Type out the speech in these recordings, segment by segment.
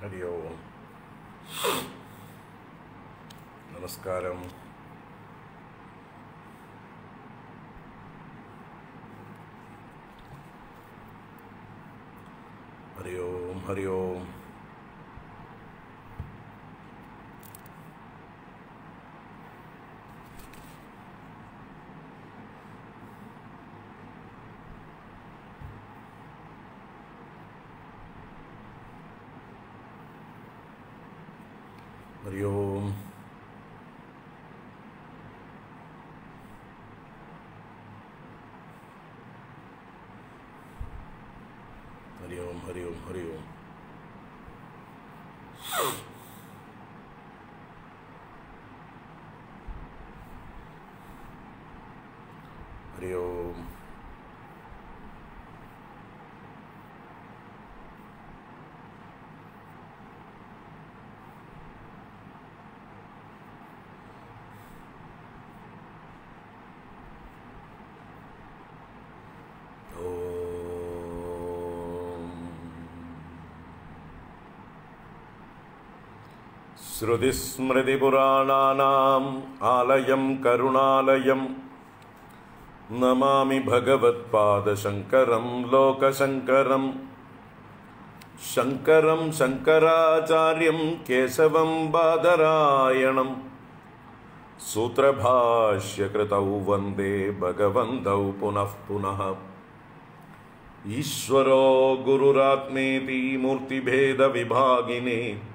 ഹരി ഓം നമസ്കാരം ഹരി ഓം ഹരി ഓം श्रुतिस्मृतिपुराणानाम् आलयं करुणालयं नमामि भगवत्पादशङ्करं लोकशङ्करम्। शङ्करं शङ्कराचार्यं केशवं बादरायणम्। सूत्रभाष्यकृतौ वन्दे भगवन्तौ पुनः पुनः। ईश्वरो गुरुरात्मेति मूर्तिभेदविभागिने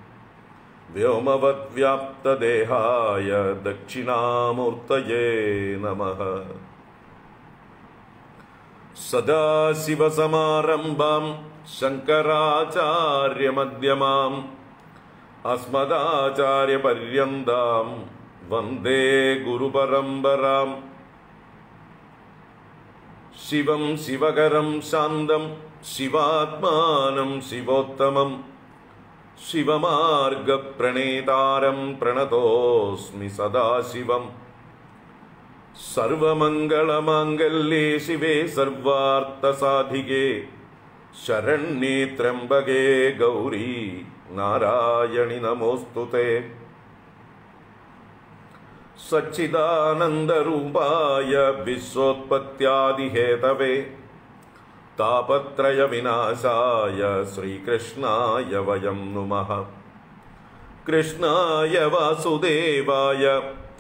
व्योमवद्व्याप्तदेहाय दक्षिणामूर्तये नमः। सदाशिवसमारम्भाम् शङ्कराचार्यमध्यमाम् अस्मदाचार्यपर्यन्ताम् वन्दे गुरुपरम्पराम् शिवम् शिवकरम् शान्दम् शिवात्मानम् शिवोत्तमम् शिवमार्गप्रणेतारं प्रणतोऽस्मि सदाशिवम् सर्वमङ्गलमाङ्गल्ये शिवे सर्वार्थसाधिके शरण्ये त्र्यम्बके गौरी नारायणि नमोऽस्तु ते सच्चिदानन्दरूपाय विश्वोत्पत्त्यादिहेतवे तापत्रयविनाशाय श्रीकृष्णाय वयं नुमः। कृष्णाय वासुदेवाय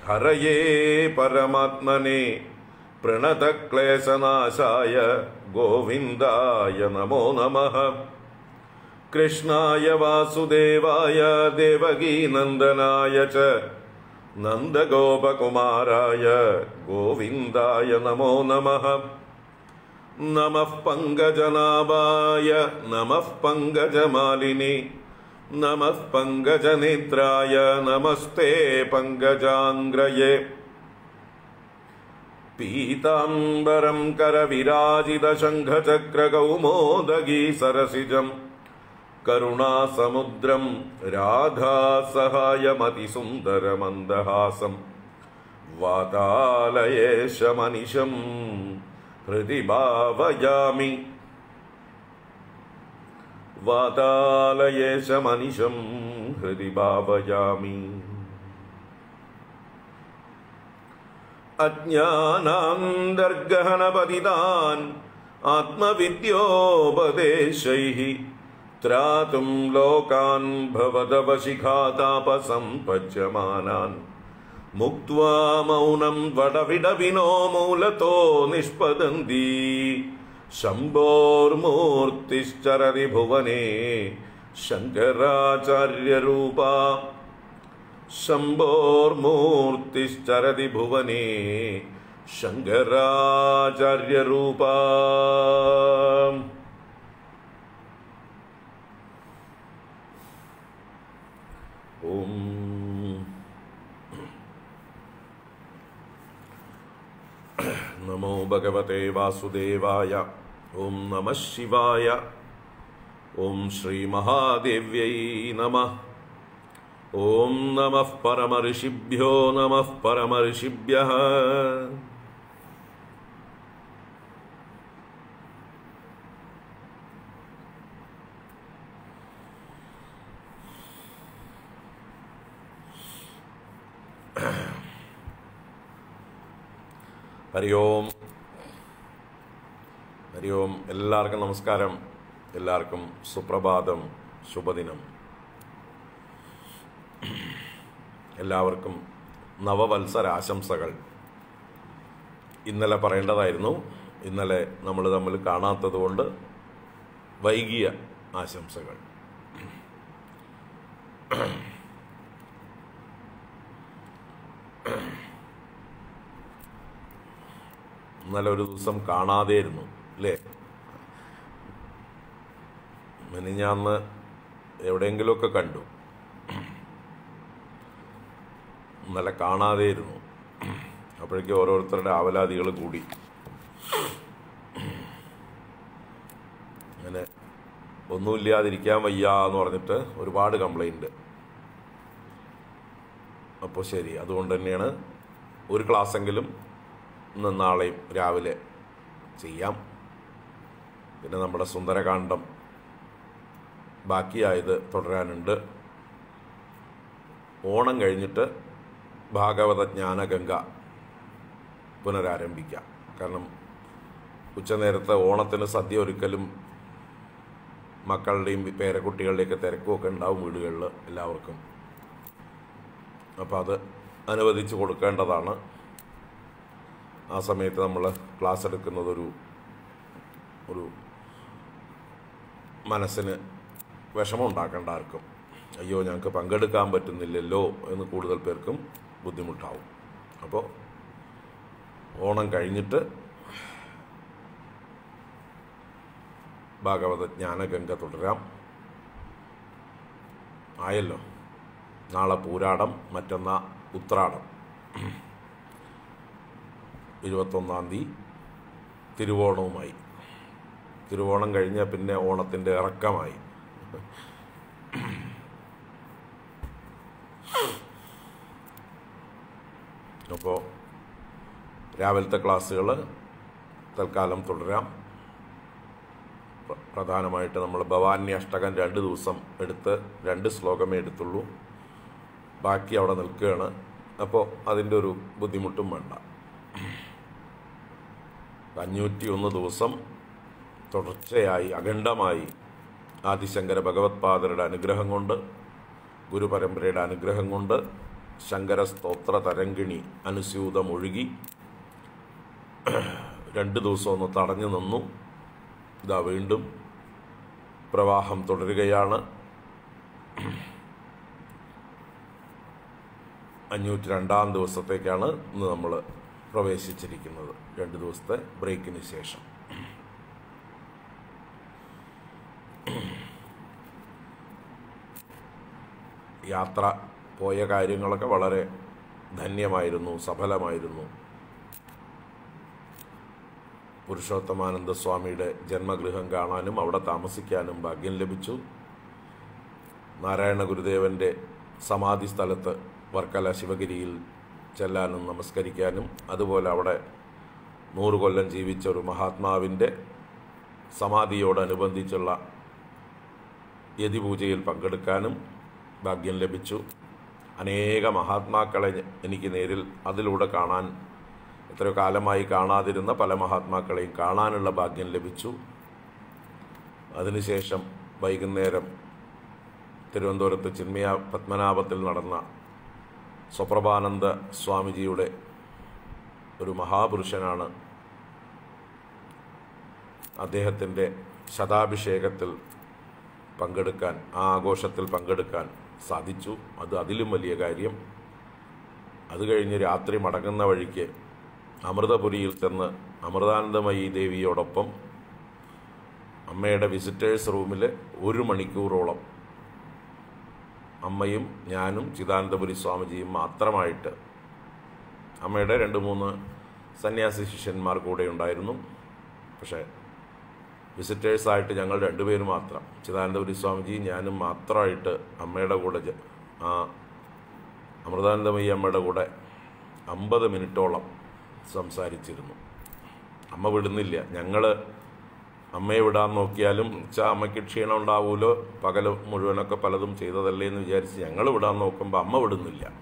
हरये परमात्मने प्रणतक्लेशनाशाय गोविन्दाय नमो नमः। कृष्णाय वासुदेवाय देवगीनन्दनाय च नन्दगोपकुमाराय गोविन्दाय नमो नमः। नमः पङ्कजनाभाय नमः पङ्कजमालिनि नमः पङ्कजनेत्राय नमस्ते पङ्कजाङ्ग्रये पीताम्बरं करविराजितशङ्खचक्रकौमोदगी सरसिजम् करुणा समुद्रम् राधा हृदि भावयामि वातालये समनिशं हृदि भावयामि अज्ञानान्तर्गहनपतितान् आत्मविद्योपदेशैः त्रातुं लोकान् भवदवशिखातापसंपच्यमानान् मुक्त्वा मौनं वडविडविनो मूलतो निष्पदन्ती। शम्भोर्मूर्तिश्चररि भुवने शङ्कराचार्यरूपा। शम्भोर्मूर्तिश्चरति भुवने शङ्कराचार्यरूपा। ॐ नमो भगवते वासुदेवाय। ओं नम शिवाय। ॐ श्रीमहादेव्यै नमः। ओं नम परमर्षिभ्यो नम परमर्षिभ्यः। ഹരി ഓം. ഹരി ഓം. എല്ലാവർക്കും നമസ്കാരം. എല്ലാവർക്കും സുപ്രഭാതം. ശുഭദിനം. എല്ലാവർക്കും നവവത്സര ആശംസകൾ ഇന്നലെ പറയേണ്ടതായിരുന്നു. ഇന്നലെ നമ്മൾ തമ്മിൽ കാണാത്തതുകൊണ്ട് വൈകിയ ആശംസകൾ. ഇന്നലെ ഒരു ദിവസം കാണാതെയിരുന്നു അല്ലേ? മിനിഞ്ഞാന്ന് എവിടെയെങ്കിലുമൊക്കെ കണ്ടു. ഇന്നലെ കാണാതെയിരുന്നു അപ്പോഴേക്കും ഓരോരുത്തരുടെ ആവലാതികൾ കൂടി. അങ്ങനെ ഒന്നുമില്ലാതിരിക്കാൻ വയ്യ എന്ന് പറഞ്ഞിട്ട് ഒരുപാട് കംപ്ലൈന്റ് അപ്പോൾ ശരി അതുകൊണ്ട് തന്നെയാണ് ഒരു ക്ലാസ്സെങ്കിലും നാളെയും രാവിലെ ചെയ്യാം. പിന്നെ നമ്മുടെ സുന്ദരകാന്ഡം ബാക്കിയായത് തുടരാനുണ്ട്. ഓണം കഴിഞ്ഞിട്ട് ഭാഗവത ജ്ഞാനഗംഗ പുനരാരംഭിക്കാം. കാരണം ഉച്ചനേരത്തെ ഓണത്തിന് സദ്യ ഒരുക്കലും മക്കളുടെയും പേരക്കുട്ടികളുടെയൊക്കെ തിരക്കുമൊക്കെ ഉണ്ടാവും വീടുകളിൽ എല്ലാവർക്കും. അപ്പോൾ അത് അനുവദിച്ച് കൊടുക്കേണ്ടതാണ്. ആ സമയത്ത് നമ്മൾ ക്ലാസ് എടുക്കുന്നതൊരു ഒരു മനസ്സിന് വിഷമം ഉണ്ടാക്കേണ്ട ആർക്കും. അയ്യോ ഞങ്ങൾക്ക് പങ്കെടുക്കാൻ പറ്റുന്നില്ലല്ലോ എന്ന് കൂടുതൽ പേർക്കും ബുദ്ധിമുട്ടാവും. അപ്പോൾ ഓണം കഴിഞ്ഞിട്ട് ഭാഗവത ജ്ഞാനഗംഗ തുടരാം. ആയല്ലോ. നാളെ പൂരാടം മറ്റന്നാ ഉത്രാടം. ഇരുപത്തൊന്നാം തീയതി തിരുവോണവുമായി. തിരുവോണം കഴിഞ്ഞ പിന്നെ ഓണത്തിന്റെ ഇറക്കമായി. അപ്പോൾ രാവിലത്തെ ക്ലാസ്സുകൾ തൽക്കാലം തുടരാം. പ്രധാനമായിട്ട് നമ്മൾ ഭവാനി അഷ്ടകം രണ്ട് ദിവസം എടുത്ത് രണ്ട് ശ്ലോകമേ എടുത്തുള്ളൂ. ബാക്കി അവിടെ നിൽക്കുകയാണ്. അപ്പോൾ അതിന്റെ ഒരു ബുദ്ധിമുട്ടും വേണ്ട. അഞ്ഞൂറ്റി ഒന്ന് ദിവസം തുടർച്ചയായി അഖണ്ഡമായി ആദിശങ്കര ഭഗവത്പാദരുടെ അനുഗ്രഹം കൊണ്ട് ഗുരുപരമ്പരയുടെ അനുഗ്രഹം കൊണ്ട് ശങ്കര സ്തോത്ര തരങ്കിണി അനുസ്യൂതമൊഴുകി രണ്ട് ദിവസം ഒന്ന് തടഞ്ഞു നിന്നു. ഇതാ വീണ്ടും പ്രവാഹം തുടരുകയാണ്. അഞ്ഞൂറ്റി രണ്ടാം ദിവസത്തേക്കാണ് ഇന്ന് നമ്മൾ പ്രവേശിച്ചിരിക്കുന്നത് രണ്ട് ദിവസത്തെ ബ്രേക്കിന് ശേഷം. യാത്ര പോയ കാര്യങ്ങളൊക്കെ വളരെ ധന്യമായിരുന്നു സഫലമായിരുന്നു. പുരുഷോത്തമാനന്ദ സ്വാമിയുടെ ജന്മഗൃഹം കാണാനും അവിടെ താമസിക്കാനും ഭാഗ്യം ലഭിച്ചു. നാരായണ ഗുരുദേവന്റെ സമാധി സ്ഥലത്ത് വർക്കല ശിവഗിരിയിൽ ചെല്ലാനും നമസ്കരിക്കാനും അതുപോലെ അവിടെ നൂറ് കൊല്ലം ജീവിച്ച ഒരു മഹാത്മാവിന്റെ സമാധിയോടനുബന്ധിച്ചുള്ള യതിപൂജയിൽ പങ്കെടുക്കാനും ഭാഗ്യം ലഭിച്ചു. അനേക മഹാത്മാക്കളെ എനിക്ക് നേരിൽ അതിലൂടെ കാണാൻ എത്രയോ കാലമായി കാണാതിരുന്ന പല മഹാത്മാക്കളെയും കാണാനുള്ള ഭാഗ്യം ലഭിച്ചു. അതിനുശേഷം വൈകുന്നേരം തിരുവനന്തപുരത്ത് ചിന്മയ പത്മനാഭത്തിൽ നടന്ന സ്വപ്രഭാനന്ദ സ്വാമിജിയുടെ ഒരു മഹാപുരുഷനാണ്. അദ്ദേഹത്തിന്റെ ശതാഭിഷേകത്തിൽ പങ്കെടുക്കാൻ ആ ആഘോഷത്തിൽ പങ്കെടുക്കാൻ സാധിച്ചു. അത് അതിലും വലിയ കാര്യം. അത് കഴിഞ്ഞ് രാത്രി മടങ്ങുന്ന വഴിക്ക് അമൃതപുരിയിൽ ചെന്ന് അമൃതാനന്ദമയി ദേവിയോടൊപ്പം അമ്മയുടെ വിസിറ്റേഴ്സ് റൂമിൽ ഒരു മണിക്കൂറോളം അമ്മയും ഞാനും ചിദാനന്ദപുരി സ്വാമിജിയും മാത്രമായിട്ട് അമ്മയുടെ രണ്ട് മൂന്ന് സന്യാസി ശിഷ്യന്മാർ കൂടെ ഉണ്ടായിരുന്നു. പക്ഷേ വിസിറ്റേഴ്സായിട്ട് ഞങ്ങൾ രണ്ടുപേരും മാത്രം ചിദാനന്ദപുരി സ്വാമിജി ഞാനും മാത്രമായിട്ട് അമ്മയുടെ കൂടെ ആ അമൃതാനന്ദമയി അമ്മയുടെ കൂടെ അമ്പത് മിനിറ്റോളം സംസാരിച്ചിരുന്നു. അമ്മ വിടുന്നില്ല. ഞങ്ങൾ അമ്മയെ വിടാൻ നോക്കിയാലും ഉച്ച അമ്മയ്ക്ക് ക്ഷീണം ഉണ്ടാവുമല്ലോ പകൽ മുഴുവനൊക്കെ പലതും ചെയ്തതല്ലേ? എന്ന് വിചാരിച്ച് ഞങ്ങൾ വിടാൻ നോക്കുമ്പോൾ അമ്മ വിടുന്നില്ല.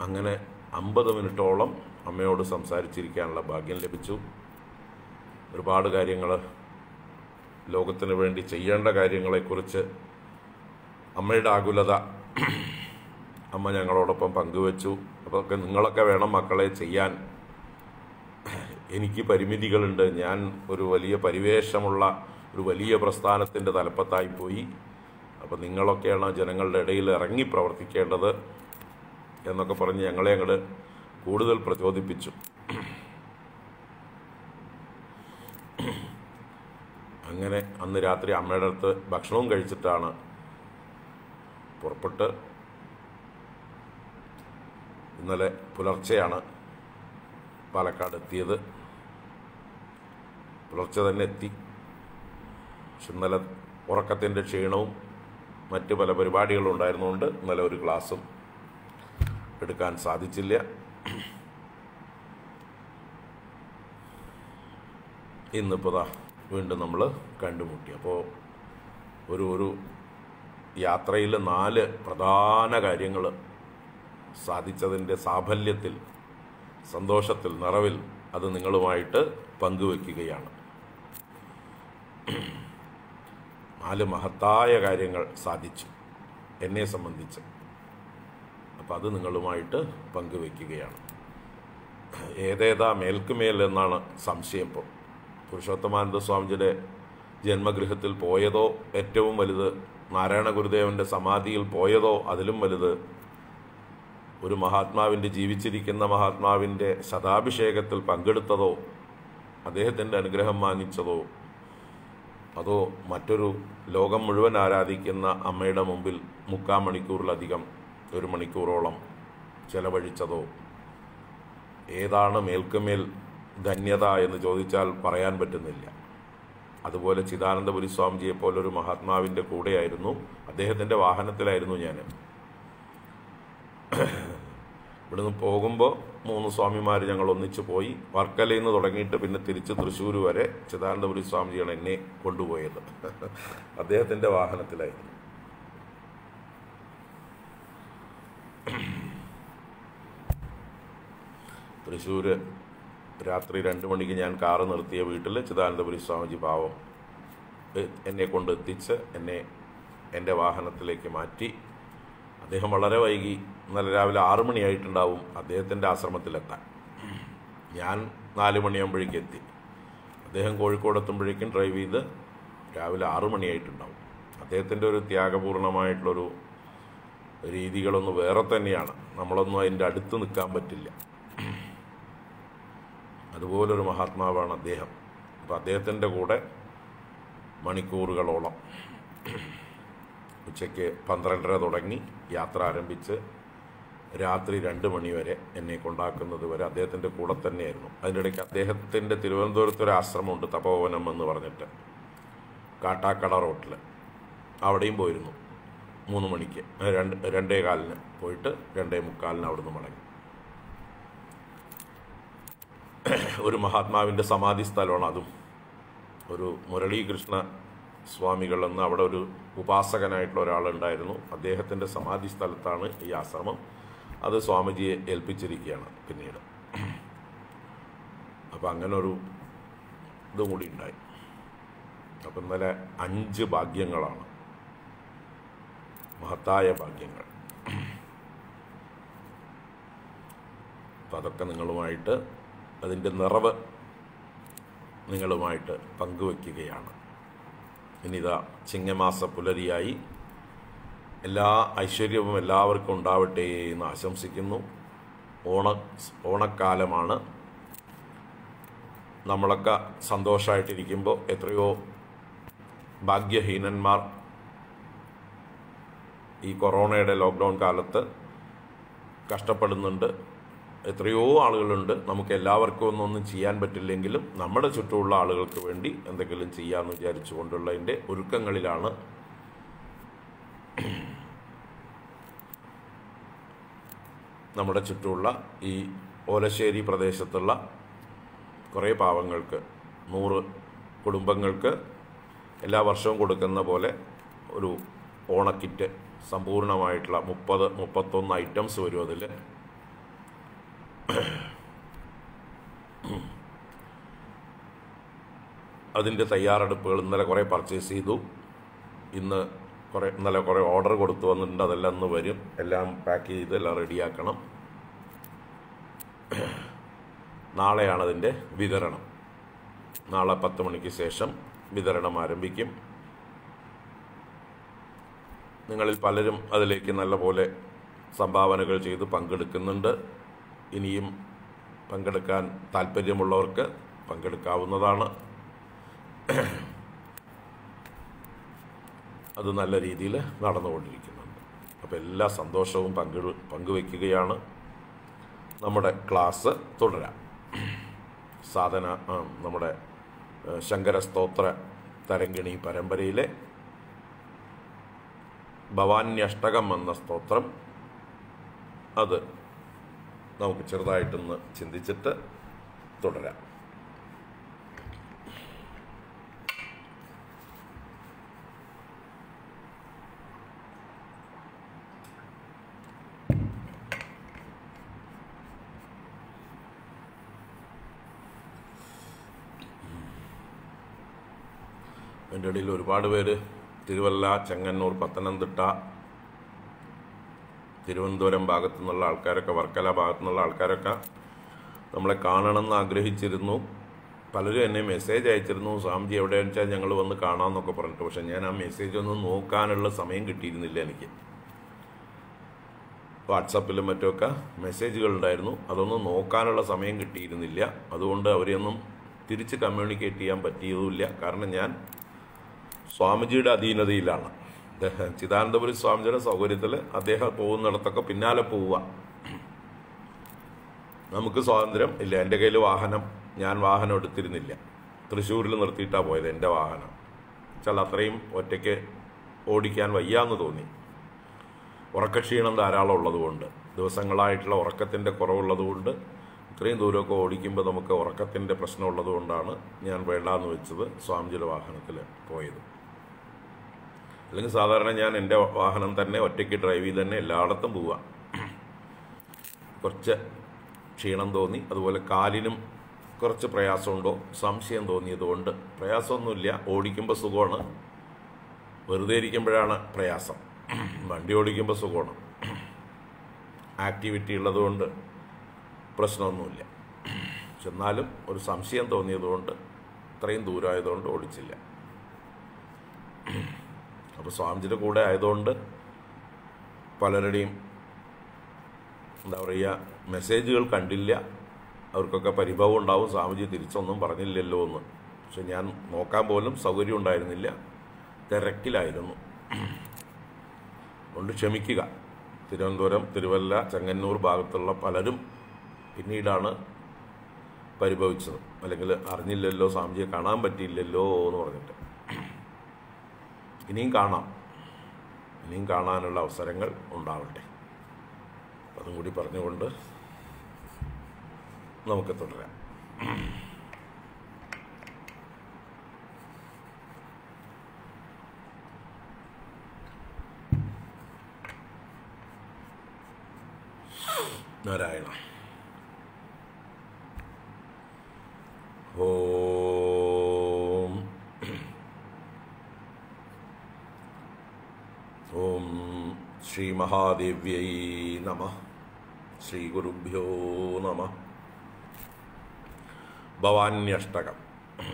അങ്ങനെ അമ്പത് മിനിറ്റോളം അമ്മയോട് സംസാരിച്ചിരിക്കാനുള്ള ഭാഗ്യം ലഭിച്ചു. ഒരുപാട് കാര്യങ്ങൾ ലോകത്തിന് വേണ്ടി ചെയ്യേണ്ട കാര്യങ്ങളെക്കുറിച്ച് അമ്മയുടെ ആകുലത അമ്മ ഞങ്ങളോടൊപ്പം പങ്കുവച്ചു. അതൊക്കെ നിങ്ങളൊക്കെ വേണം മക്കളെ ചെയ്യാൻ. എനിക്ക് പരിമിതികളുണ്ട്. ഞാൻ ഒരു വലിയ പരിവേഷമുള്ള ഒരു വലിയ പ്രസ്ഥാനത്തിന്റെ തലപ്പത്തായി പോയി. അപ്പം നിങ്ങളൊക്കെയാണ് ജനങ്ങളുടെ ഇടയിൽ ഇറങ്ങി പ്രവർത്തിക്കേണ്ടത് എന്നൊക്കെ പറഞ്ഞ് ഞങ്ങളെ അങ്ങോട്ട് കൂടുതൽ പ്രചോദിപ്പിച്ചു. അങ്ങനെ അന്ന് രാത്രി അമ്മയുടെ അടുത്ത് ഭക്ഷണവും കഴിച്ചിട്ടാണ് പുറപ്പെട്ട് ഇന്നലെ പുലർച്ചെയാണ് പാലക്കാട് എത്തിയത്. പുലർച്ചെ തന്നെ എത്തി. പക്ഷെ ഇന്നലെ ഉറക്കത്തിന്റെ ക്ഷീണവും മറ്റ് പല പരിപാടികളും ഉണ്ടായിരുന്നുകൊണ്ട് ഇന്നലെ ഒരു ക്ലാസ്സും എടുക്കാൻ സാധിച്ചില്ല. ഇന്നിപ്പോൾ ദാ വീണ്ടും നമ്മൾ കണ്ടുമുട്ടി. അപ്പോൾ ഒരു ഒരു യാത്രയിൽ നാല് പ്രധാന കാര്യങ്ങൾ സാധിച്ചതിന്റെ സാഫല്യത്തിൽ സന്തോഷത്തിൽ നിറവിൽ അത് നിങ്ങളുമായിട്ട് പങ്കുവെക്കുകയാണ്. നാല് മഹത്തായ കാര്യങ്ങൾ സാധിച്ചു എന്നെ സംബന്ധിച്ച്. അപ്പം അത് നിങ്ങളുമായിട്ട് പങ്കുവെക്കുകയാണ്. ഏതേതാ മേൽക്കുമേൽ എന്നാണ് സംശയം ഇപ്പോൾ പുരുഷോത്തമാനന്ദ സ്വാമിജിയുടെ ജന്മഗൃഹത്തിൽ പോയതോ ഏറ്റവും വലുത് നാരായണ ഗുരുദേവന്റെ സമാധിയിൽ പോയതോ അതിലും വലുത് ഒരു മഹാത്മാവിന്റെ ജീവിച്ചിരിക്കുന്ന മഹാത്മാവിന്റെ ശതാഭിഷേകത്തിൽ പങ്കെടുത്തതോ അദ്ദേഹത്തിന്റെ അനുഗ്രഹം വാങ്ങിച്ചതോ അതോ മറ്റൊരു ലോകം മുഴുവൻ ആരാധിക്കുന്ന അമ്മയുടെ മുമ്പിൽ മുക്കാൽ മണിക്കൂറിലധികം ഒരു മണിക്കൂറോളം ചെലവഴിച്ചതോ? ഏതാണ് മേൽക്കുമേൽ ധന്യത എന്ന് ചോദിച്ചാൽ പറയാൻ പറ്റുന്നില്ല. അതുപോലെ ചിദാനന്ദപുരി സ്വാമിജിയെ പോലൊരു മഹാത്മാവിന്റെ കൂടെയായിരുന്നു. അദ്ദേഹത്തിന്റെ വാഹനത്തിലായിരുന്നു ഞാൻ ഇവിടുന്ന് പോകുമ്പോൾ മൂന്ന് സ്വാമിമാർ ഞങ്ങൾ ഒന്നിച്ചു പോയി വർക്കലയിൽ നിന്ന് തുടങ്ങിയിട്ട് പിന്നെ തിരിച്ച് തൃശ്ശൂർ വരെ ചിദാനന്ദപുരി സ്വാമിജിയാണ് എന്നെ കൊണ്ടുപോയത്. അദ്ദേഹത്തിന്റെ വാഹനത്തിലായിരുന്നു. തൃശ്ശൂർ രാത്രി രണ്ട് മണിക്ക് ഞാൻ കാറ് നിർത്തിയ വീട്ടിൽ ചിദാനന്ദപുരി സ്വാമിജി പാവം എന്നെ കൊണ്ട് എത്തിച്ച് എന്നെ എന്റെ വാഹനത്തിലേക്ക് മാറ്റി. അദ്ദേഹം വളരെ വൈകി. ഇന്നലെ രാവിലെ ആറു മണിയായിട്ടുണ്ടാവും അദ്ദേഹത്തിന്റെ ആശ്രമത്തിലെത്താൻ. ഞാൻ നാല് മണിയാകുമ്പോഴേക്കും എത്തി. അദ്ദേഹം കോഴിക്കോട് എത്തുമ്പോഴേക്കും ഡ്രൈവ് ചെയ്ത് രാവിലെ ആറു മണിയായിട്ടുണ്ടാവും. അദ്ദേഹത്തിന്റെ ഒരു ത്യാഗപൂർണമായിട്ടുള്ളൊരു രീതികളൊന്ന് വേറെ തന്നെയാണ്. നമ്മളൊന്നും അതിന്റെ അടുത്ത് നിൽക്കാൻ പറ്റില്ല. അതുപോലൊരു മഹാത്മാവാണ് അദ്ദേഹം. അപ്പോൾ അദ്ദേഹത്തിന്റെ കൂടെ മണിക്കൂറുകളോളം. ഉച്ചയ്ക്ക് പന്ത്രണ്ടര തുടങ്ങി യാത്ര ആരംഭിച്ച് രാത്രി രണ്ട് മണിവരെ എന്നെ കൊണ്ടാക്കുന്നത് വരെ അദ്ദേഹത്തിന്റെ കൂടെ തന്നെയായിരുന്നു. അതിന്റെ ഇടയ്ക്ക് അദ്ദേഹത്തിന്റെ തിരുവനന്തപുരത്ത് ഒരു ആശ്രമമുണ്ട് തപോവനം എന്ന് പറഞ്ഞിട്ട് കാട്ടാക്കട റോട്ടിൽ. അവിടെയും പോയിരുന്നു. മൂന്ന് മണിക്ക് രണ്ട് രണ്ടേ കാലിന് പോയിട്ട് രണ്ടേ മുക്കാലിന് അവിടുന്ന് മടങ്ങി. ഒരു മഹാത്മാവിന്റെ സമാധി സ്ഥലമാണ് അതും. ഒരു മുരളീകൃഷ്ണ സ്വാമികൾ എന്ന് അവിടെ ഒരു ഉപാസകനായിട്ടുള്ള ഒരാളുണ്ടായിരുന്നു. അദ്ദേഹത്തിന്റെ സമാധി സ്ഥലത്താണ് ഈ ആശ്രമം. അത് സ്വാമിജിയെ ഏൽപ്പിച്ചിരിക്കുകയാണ് പിന്നീട്. അപ്പം അങ്ങനൊരു ഇതും കൂടി ഉണ്ടായി. അപ്പം ഇന്നലെ അഞ്ച് ഭാഗ്യങ്ങളാണ്. മഹത്തായ ഭാഗ്യങ്ങൾ. അപ്പം അതൊക്കെ നിങ്ങളുമായിട്ട് അതിന്റെ നിറവ് നിങ്ങളുമായിട്ട് പങ്കുവയ്ക്കുകയാണ് ഇനിതാ ചിങ്ങമാസ പുലരിയായി. എല്ലാ ഐശ്വര്യവും എല്ലാവർക്കും ഉണ്ടാവട്ടെ എന്ന് ആശംസിക്കുന്നു. ഓണ ഓണക്കാലമാണ്. നമ്മളൊക്കെ സന്തോഷമായിട്ടിരിക്കുമ്പോൾ എത്രയോ ഭാഗ്യഹീനന്മാർ ഈ കൊറോണയുടെ ലോക്ക്ഡൗൺ കാലത്ത് കഷ്ടപ്പെടുന്നുണ്ട്. എത്രയോ ആളുകളുണ്ട്. നമുക്ക് എല്ലാവർക്കും ഒന്നും ഒന്നും ചെയ്യാൻ പറ്റില്ലെങ്കിലും നമ്മുടെ ചുറ്റുമുള്ള ആളുകൾക്ക് വേണ്ടി എന്തെങ്കിലും ചെയ്യാമെന്ന് വിചാരിച്ചുകൊണ്ടുള്ളതിന്റെ ഒരുക്കങ്ങളിലാണ്. നമ്മുടെ ചുറ്റുമുള്ള ഈ ഓലശ്ശേരി പ്രദേശത്തുള്ള കുറേ പാവങ്ങൾക്ക് നൂറ് കുടുംബങ്ങൾക്ക് എല്ലാ വർഷവും കൊടുക്കുന്ന പോലെ ഒരു ഓണക്കിറ്റ് സമ്പൂർണമായിട്ടുള്ള മുപ്പത് മുപ്പത്തൊന്ന് ഐറ്റംസ് വരും അതിൽ അതിന്റെ തയ്യാറെടുപ്പുകൾ ഇന്നലെ കുറേ പർച്ചേസ് ചെയ്തു. ഇന്ന് കുറേ ഇന്നലെ കുറേ ഓർഡർ കൊടുത്തു വന്നിട്ടുണ്ട്. അതെല്ലാം ഇന്ന് വരും. എല്ലാം പാക്ക് ചെയ്ത് എല്ലാം റെഡിയാക്കണം നാളെയാണ് അതിന്റെ വിതരണം. നാളെ പത്ത് മണിക്ക് ശേഷം വിതരണം ആരംഭിക്കും. നിങ്ങളിൽ പലരും അതിലേക്ക് നല്ലപോലെ സംഭാവനകൾ ചെയ്ത് പങ്കെടുക്കുന്നുണ്ട്. ഇനിയും പങ്കെടുക്കാൻ താല്പര്യമുള്ളവർക്ക് പങ്കെടുക്കാവുന്നതാണ്. അത് നല്ല രീതിയിൽ നടന്നുകൊണ്ടിരിക്കുന്നുണ്ട്. അപ്പോൾ എല്ലാ സന്തോഷവും പങ്കു പങ്കുവയ്ക്കുകയാണ് നമ്മുടെ ക്ലാസ് തുടരാം. സാധന നമ്മുടെ ശങ്കര ശങ്കരസ്തോത്ര തരങ്കിണി പരമ്പരയിലെ ഭവാന്യഷ്ടകം എന്ന സ്തോത്രം. അത് നമുക്ക് ചെറുതായിട്ടൊന്ന് ചിന്തിച്ചിട്ട് തുടരാം. എന്റെ ഇടയിൽ ഒരുപാട് പേര് തിരുവല്ല ചെങ്ങന്നൂർ പത്തനംതിട്ട തിരുവനന്തപുരം ഭാഗത്തു നിന്നുള്ള ആൾക്കാരൊക്കെ വർക്കല ഭാഗത്തു നിന്നുള്ള ആൾക്കാരൊക്കെ നമ്മളെ കാണണമെന്ന് ആഗ്രഹിച്ചിരുന്നു. പലരും എന്നെ മെസ്സേജ് അയച്ചിരുന്നു സ്വാമിജി എവിടെ വെച്ചാൽ ഞങ്ങൾ വന്ന് കാണാമെന്നൊക്കെ പറഞ്ഞിട്ട്. പക്ഷെ ഞാൻ ആ മെസ്സേജ് ഒന്നും നോക്കാനുള്ള സമയം കിട്ടിയിരുന്നില്ല എനിക്ക്. വാട്സപ്പിലും മറ്റുമൊക്കെ മെസ്സേജുകൾ ഉണ്ടായിരുന്നു. അതൊന്നും നോക്കാനുള്ള സമയം കിട്ടിയിരുന്നില്ല. അതുകൊണ്ട് അവരെയൊന്നും തിരിച്ച് കമ്മ്യൂണിക്കേറ്റ് ചെയ്യാൻ പറ്റിയതുമില്ല. കാരണം ഞാൻ സ്വാമിജിയുടെ അധീനതയിലാണ്. ചിദാനന്ദപുരി സ്വാമിജിയുടെ സൗകര്യത്തിൽ അദ്ദേഹം പോകുന്നിടത്തൊക്കെ പിന്നാലെ പോവുക. നമുക്ക് സ്വാതന്ത്ര്യം ഇല്ല. എന്റെ കയ്യിൽ വാഹനം. ഞാൻ വാഹനം എടുത്തിരുന്നില്ല. തൃശ്ശൂരിൽ നിർത്തിയിട്ടാണ് പോയത് എന്റെ വാഹനം. വെച്ചാൽ അത്രയും ഒറ്റയ്ക്ക് ഓടിക്കാൻ വയ്യാന്ന് തോന്നി. ഉറക്കക്ഷീണം ധാരാളം ഉള്ളതുകൊണ്ട് ദിവസങ്ങളായിട്ടുള്ള ഉറക്കത്തിന്റെ കുറവുള്ളതുകൊണ്ട് ഇത്രയും ദൂരമൊക്കെ ഓടിക്കുമ്പോൾ നമുക്ക് ഉറക്കത്തിന്റെ പ്രശ്നമുള്ളതുകൊണ്ടാണ് ഞാൻ വേണ്ടാന്ന് വെച്ചത് സ്വാമിജിയുടെ വാഹനത്തിൽ പോയത്. അല്ലെങ്കിൽ സാധാരണ ഞാൻ എന്റെ വാഹനം തന്നെ ഒറ്റയ്ക്ക് ഡ്രൈവ് ചെയ്ത് തന്നെ എല്ലായിടത്തും പോവുക. കുറച്ച് ക്ഷീണം തോന്നി അതുപോലെ കാലിനും കുറച്ച് പ്രയാസമുണ്ടോ? സംശയം തോന്നിയതുകൊണ്ട്. പ്രയാസമൊന്നുമില്ല ഓടിക്കുമ്പോൾ സുഖമാണ്. വെറുതെ ഇരിക്കുമ്പോഴാണ് പ്രയാസം. വണ്ടി ഓടിക്കുമ്പോൾ സുഖമാണ്. ആക്ടിവിറ്റി ഉള്ളതുകൊണ്ട് പ്രശ്നമൊന്നുമില്ല. ചെന്നാലും ഒരു സംശയം തോന്നിയതുകൊണ്ട് ഇത്രയും ദൂരമായതുകൊണ്ട് ഓടിച്ചില്ല. അപ്പോൾ സ്വാമിജിയുടെ കൂടെ ആയതുകൊണ്ട് പലരുടെയും എന്താ പറയുക മെസ്സേജുകൾ കണ്ടില്ല. അവർക്കൊക്കെ പരിഭവം ഉണ്ടാവും. സ്വാമിജി തിരിച്ചൊന്നും പറഞ്ഞില്ലല്ലോ എന്ന്. പക്ഷെ ഞാൻ നോക്കാൻ പോലും സൗകര്യം ഉണ്ടായിരുന്നില്ല. തിരക്കിലായിരുന്നു. കൊണ്ട് ക്ഷമിക്കുക. തിരുവനന്തപുരം തിരുവല്ല ചെങ്ങന്നൂർ ഭാഗത്തുള്ള പലരും പിന്നീടാണ് പരിഭവിച്ചത്. അല്ലെങ്കിൽ അറിഞ്ഞില്ലല്ലോ സ്വാമിജിയെ കാണാൻ പറ്റിയില്ലല്ലോ എന്ന് പറഞ്ഞിട്ട്. ഇനിയും കാണാം. ഇനിയും കാണാനുള്ള അവസരങ്ങൾ ഉണ്ടാവട്ടെ. അതും കൂടി പറഞ്ഞുകൊണ്ട് നമുക്ക് തുടരാം. നാരായണ. ഓം श्रीमहादेव्यै नमः। श्रीगुरुभ्यो नमः। भवान्यष्टकम्।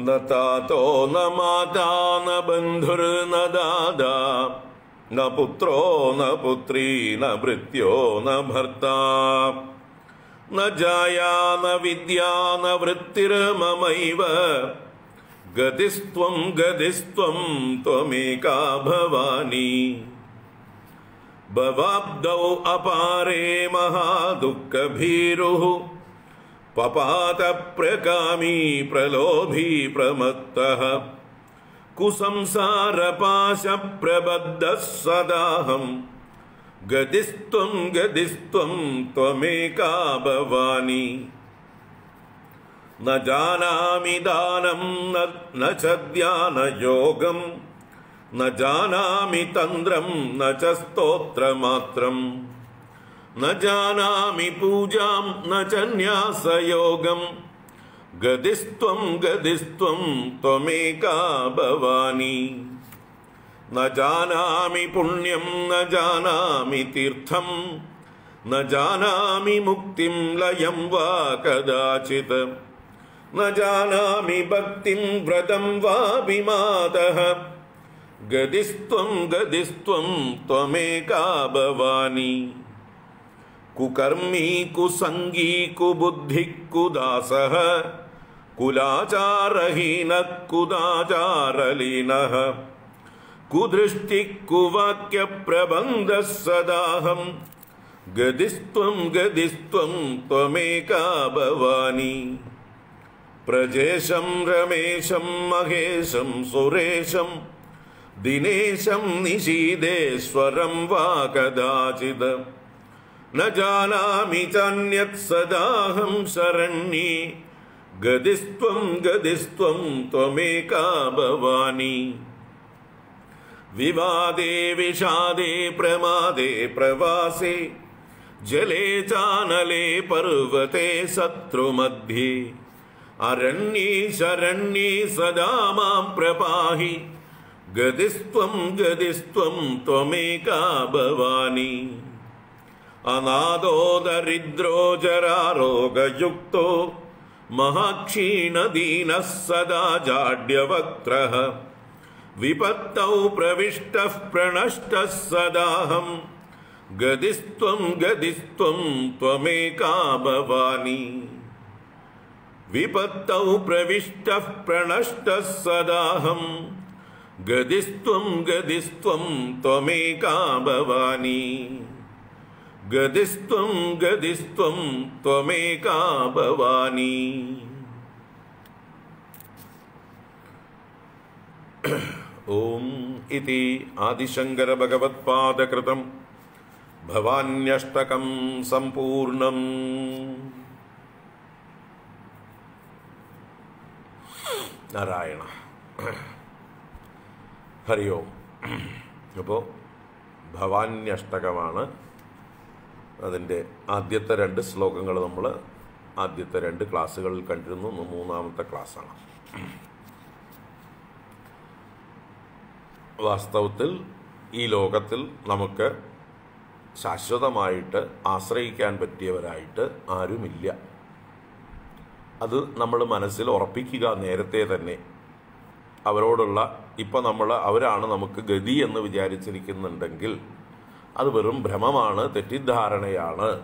न तातो न माता न बन्धुर्न दादा न पुत्रो न पुत्री न भृत्यो न भर्ता। न जाया न विद्या न वृत्तिर्ममैव। गतिस्त्वं गतिस्त्वं त्वमेका भवानी। भवाब्दौ अपारे महादुःखभीरुः, पपातप्रकामी प्रलोभी प्रमत्तः। कुसंसारपाशप्रबद्धः सदाहम् गतिस्त्वं गतिस्त्वं त्वमेका भवानी। न जानामि दानं न च ध्यानयोगम् न जानामि तन्द्रं न च स्तोत्रमात्रम् न जानामि पूजां न च न्यासयोगं गदिस्त्वं गदिस्त्वं त्वमेका भवानी। न जानामि पुण्यं न जानामि तीर्थम् न जानामि मुक्तिं लयं वा कदाचित्। न जानामि भक्तिं व्रतं वापि मातः गदिस्त्वं गदिस्त्वं त्वमेका भवानी। कुकर्मी कुसङ्गी कुबुद्धिः कुदासः। कुलाचारहीनः कुदाचारलीनः। कुदृष्टिः कुवाक्यप्रबन्धः सदाहं गदिस्त्वं गदिस्त्वं त्वमेका भवानी। प्रजेशं रमेशं महेशं सुरेशं दिनेशं निशीदेश्वरं वा कदाचिद। न जानामि चान्यत् सदाहं शरण्ये गदिस्त्वं गदिस्त्वं त्वमेका भवानि। विवादे विषादे प्रमादे प्रवासे जले चानले पर्वते शत्रुमध्ये। अरण्ये शरण्ये सदा मां प्रपाहि। गदिस्त्वं गदिस्त्वं त्वमेका भवानि। अनादो दरिद्रो जरारोगयुक्तो महाक्षीणदीनः सदा जाड्यवक्त्रः। विपत्तौ प्रविष्टः प्रणष्टः सदाहं। गदिस्त्वं गदिस्त्वं त्वमेका भवानि विपत्तौ प्रविष्टः प्रणष्टः सदाहम्। गदिस्त्वं गदिस्त्वं त्वमेका भवानि। गदिस्त्वं गदिस्त्वं ओम् इति आदिशङ्कर भगवत्पाद कृतम् भवान्यष्टकम् सम्पूर्णम्। നാരായണ. ഹരി ഓം അപ്പോൾ ഭവാന്യഷ്ടകമാണ്. അതിന്റെ ആദ്യത്തെ രണ്ട് ശ്ലോകങ്ങൾ നമ്മൾ ആദ്യത്തെ രണ്ട് ക്ലാസ്സുകളിൽ കണ്ടിരുന്നു. മൂന്നാമത്തെ ക്ലാസ്സാണ്. വാസ്തവത്തിൽ ഈ ലോകത്തിൽ നമുക്ക് ശാശ്വതമായിട്ട് ആശ്രയിക്കാൻ പറ്റിയവരായിട്ട് ആരുമില്ല. അത് നമ്മൾ മനസ്സിൽ ഉറപ്പിക്കുക നേരത്തെ തന്നെ. അവരോടുള്ള ഇപ്പം നമ്മൾ അവരാണ് നമുക്ക് ഗതി എന്ന് വിചാരിച്ചിരിക്കുന്നുണ്ടെങ്കിൽ അത് വെറും ഭ്രമമാണ് തെറ്റിദ്ധാരണയാണ്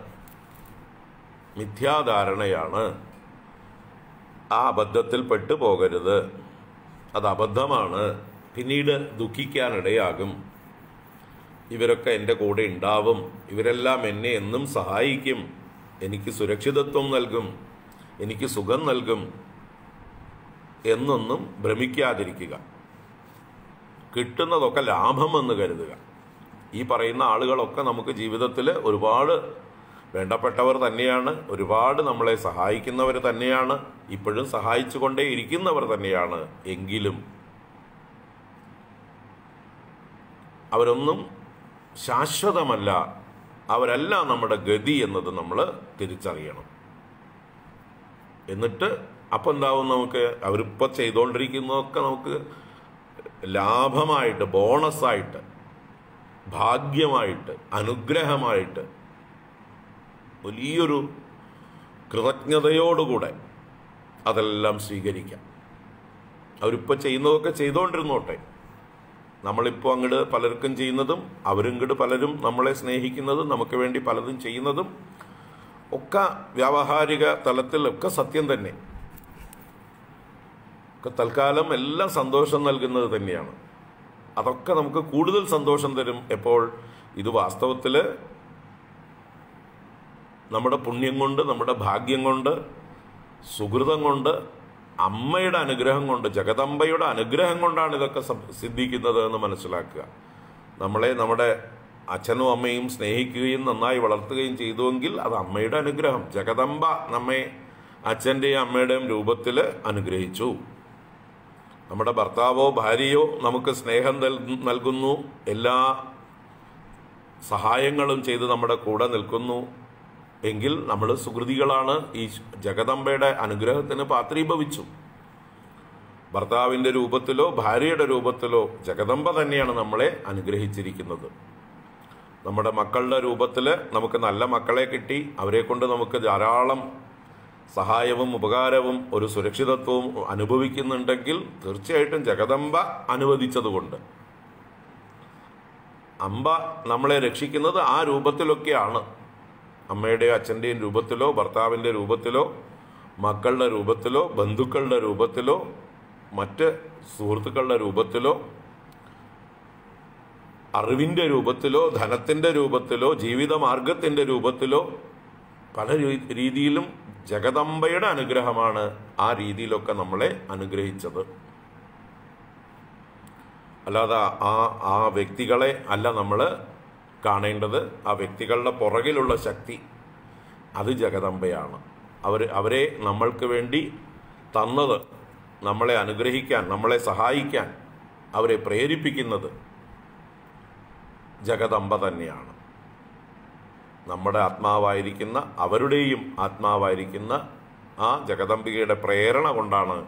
മിഥ്യാധാരണയാണ്. ആ അബദ്ധത്തിൽ പെട്ടുപോകരുത് അത് അബദ്ധമാണ്. പിന്നീട് ദുഃഖിക്കാനിടയാകും. ഇവരൊക്കെ എന്റെ കൂടെ ഉണ്ടാവും. ഇവരെല്ലാം എന്നെ എന്നും സഹായിക്കും. എനിക്ക് സുരക്ഷിതത്വം നൽകും. എനിക്ക് സുഖം നൽകും എന്നൊന്നും ഭ്രമിക്കാതിരിക്കുക. കിട്ടുന്നതൊക്കെ ലാഭമെന്ന് കരുതുക. ഈ പറയുന്ന ആളുകളൊക്കെ നമുക്ക് ജീവിതത്തിൽ ഒരുപാട് വേണ്ടപ്പെട്ടവർ തന്നെയാണ് ഒരുപാട് നമ്മളെ സഹായിക്കുന്നവർ തന്നെയാണ് ഇപ്പോഴും സഹായിച്ചു കൊണ്ടേ ഇരിക്കുന്നവർ തന്നെയാണ് എങ്കിലും അവരൊന്നും ശാശ്വതമല്ല. അവരല്ല നമ്മുടെ ഗതി എന്നത് നമ്മൾ തിരിച്ചറിയണം. എന്നിട്ട് അപ്പം എന്താവും നമുക്ക്? അവരിപ്പോൾ ചെയ്തുകൊണ്ടിരിക്കുന്നതൊക്കെ നമുക്ക് ലാഭമായിട്ട് ബോണസായിട്ട് ഭാഗ്യമായിട്ട് അനുഗ്രഹമായിട്ട് വലിയൊരു കൃതജ്ഞതയോടുകൂടെ അതെല്ലാം സ്വീകരിക്കാം. അവരിപ്പോൾ ചെയ്യുന്നതൊക്കെ ചെയ്തുകൊണ്ടിരുന്നോട്ടെ നമ്മളിപ്പോൾ അങ്ങോട്ട് പലർക്കും ചെയ്യുന്നതും അവരിങ്ങോട്ട് പലരും നമ്മളെ സ്നേഹിക്കുന്നതും നമുക്ക് വേണ്ടി പലതും ചെയ്യുന്നതും ഒക്കെ വ്യാവഹാരിക തലത്തിൽ തലത്തിലൊക്കെ സത്യം തന്നെ. ഒക്കെ തൽക്കാലം എല്ലാം സന്തോഷം നൽകുന്നത് തന്നെയാണ്. അതൊക്കെ നമുക്ക് കൂടുതൽ സന്തോഷം തരും എപ്പോൾ? ഇത് വാസ്തവത്തിൽ നമ്മുടെ പുണ്യം കൊണ്ട് നമ്മുടെ ഭാഗ്യം കൊണ്ട് സുഹൃതം കൊണ്ട് അമ്മയുടെ അനുഗ്രഹം കൊണ്ട് ജഗദമ്പയുടെ അനുഗ്രഹം കൊണ്ടാണ് ഇതൊക്കെ സിദ്ധിക്കുന്നത് എന്ന് മനസ്സിലാക്കുക. നമ്മളെ നമ്മുടെ അച്ഛനും അമ്മയും സ്നേഹിക്കുകയും നന്നായി വളർത്തുകയും ചെയ്തുവെങ്കിൽ അത് അമ്മയുടെ അനുഗ്രഹം. ജഗദമ്പ നമ്മെ അച്ഛന്റെയും അമ്മയുടെയും രൂപത്തിൽ അനുഗ്രഹിച്ചു. നമ്മുടെ ഭർത്താവോ ഭാര്യയോ നമുക്ക് സ്നേഹം നൽകുന്നു. എല്ലാ സഹായങ്ങളും ചെയ്ത് നമ്മുടെ കൂടെ നിൽക്കുന്നു. എങ്കിൽ നമ്മൾ സുഹൃതികളാണ്. ഈ ജഗദമ്പയുടെ അനുഗ്രഹത്തിന് പാത്രീഭവിച്ചു. ഭർത്താവിന്റെ രൂപത്തിലോ ഭാര്യയുടെ രൂപത്തിലോ ജഗദമ്പ തന്നെയാണ് നമ്മളെ അനുഗ്രഹിച്ചിരിക്കുന്നത്. നമ്മുടെ മക്കളുടെ രൂപത്തിൽ നമുക്ക് നല്ല മക്കളെ കിട്ടി അവരെ കൊണ്ട് നമുക്ക് ധാരാളം സഹായവും ഉപകാരവും ഒരു സുരക്ഷിതത്വവും അനുഭവിക്കുന്നുണ്ടെങ്കിൽ തീർച്ചയായിട്ടും ജഗദമ്പ അനുവദിച്ചതുകൊണ്ട്. അമ്പ നമ്മളെ രക്ഷിക്കുന്നത് ആ രൂപത്തിലൊക്കെയാണ്. അമ്മയുടെയോ അച്ഛന്റെയും രൂപത്തിലോ ഭർത്താവിന്റെ രൂപത്തിലോ മക്കളുടെ രൂപത്തിലോ ബന്ധുക്കളുടെ രൂപത്തിലോ മറ്റ് സുഹൃത്തുക്കളുടെ രൂപത്തിലോ അറിവിന്റെ രൂപത്തിലോ ധനത്തിന്റെ രൂപത്തിലോ ജീവിതമാർഗത്തിന്റെ രൂപത്തിലോ പല രീതിയിലും ജഗദമ്പയുടെ അനുഗ്രഹമാണ് ആ രീതിയിലൊക്കെ നമ്മളെ അനുഗ്രഹിച്ചത്. അല്ലാതെ ആ ആ വ്യക്തികളെ അല്ല നമ്മൾ കാണേണ്ടത്. ആ വ്യക്തികളുടെ പുറകിലുള്ള ശക്തി അത് ജഗദമ്പയാണ് അവർ അവരെ നമ്മൾക്ക് വേണ്ടി തന്നത് നമ്മളെ അനുഗ്രഹിക്കാൻ നമ്മളെ സഹായിക്കാൻ അവരെ പ്രേരിപ്പിക്കുന്നത് ജഗദമ്പ തന്നെയാണ്. നമ്മുടെ ആത്മാവായിരിക്കുന്ന അവരുടെയും ആത്മാവായിരിക്കുന്ന ആ ജഗദംബികയുടെ പ്രേരണ കൊണ്ടാണ്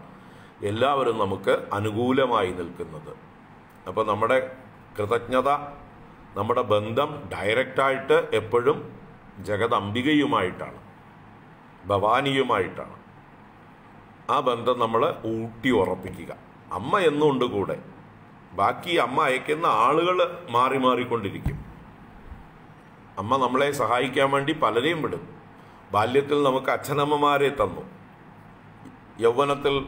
എല്ലാവരും നമുക്ക് അനുകൂലമായി നിൽക്കുന്നത്. അപ്പോൾ നമ്മുടെ കൃതജ്ഞത നമ്മുടെ ബന്ധം ഡയറക്റ്റായിട്ട് എപ്പോഴും ജഗദംബികയുമായിട്ടാണ് ഭവാനിയുമായിട്ടാണ്. ആ ബന്ധം നമ്മൾ ഊട്ടി ഉറപ്പിക്കുക. അമ്മ എന്നുണ്ട് കൂടെ ബാക്കി അമ്മ അയക്കുന്ന ആളുകൾ മാറി മാറിക്കൊണ്ടിരിക്കും. അമ്മ നമ്മളെ സഹായിക്കാൻ വേണ്ടി പലരെയും വിടും. ബാല്യത്തിൽ നമുക്ക് അച്ഛനമ്മമാരെ തന്നു. യൗവനത്തിൽ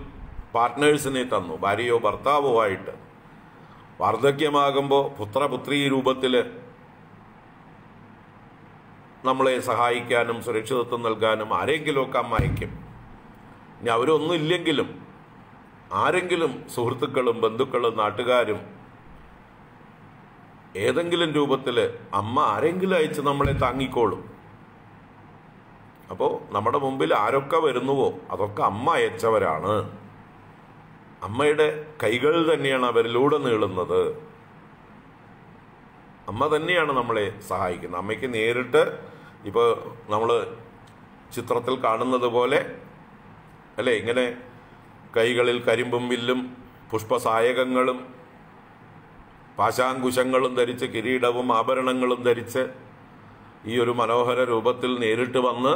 പാർട്ട്നേഴ്സിനെ തന്നു ഭാര്യയോ ഭർത്താവോ ആയിട്ട്. വാർദ്ധക്യമാകുമ്പോൾ പുത്രപുത്രി രൂപത്തിൽ നമ്മളെ സഹായിക്കാനും സുരക്ഷിതത്വം നൽകാനും ആരെങ്കിലുമൊക്കെ അമ്മ അയക്കും. ഇനി അവരൊന്നും ഇല്ലെങ്കിലും ആരെങ്കിലും സുഹൃത്തുക്കളും ബന്ധുക്കളും നാട്ടുകാരും ഏതെങ്കിലും രൂപത്തിൽ അമ്മ ആരെങ്കിലും അയച്ച് നമ്മളെ താങ്ങിക്കോളും. അപ്പോൾ നമ്മുടെ മുമ്പിൽ ആരൊക്കെ വരുന്നുവോ അതൊക്കെ അമ്മ അയച്ചവരാണ്. അമ്മയുടെ കൈകൾ തന്നെയാണ് അവരിലൂടെ നീളുന്നത്. അമ്മ തന്നെയാണ് നമ്മളെ സഹായിക്കുന്നത്. അമ്മയ്ക്ക് നേരിട്ട് ഇപ്പോൾ നമ്മൾ ചിത്രത്തിൽ കാണുന്നത് പോലെ അല്ലേ ഇങ്ങനെ കൈകളിൽ കരിമ്പും വില്ലും പുഷ്പസായകങ്ങളും പാശാങ്കുശങ്ങളും ധരിച്ച് കിരീടവും ആഭരണങ്ങളും ധരിച്ച് ഈ ഒരു മനോഹര രൂപത്തിൽ നേരിട്ട് വന്ന്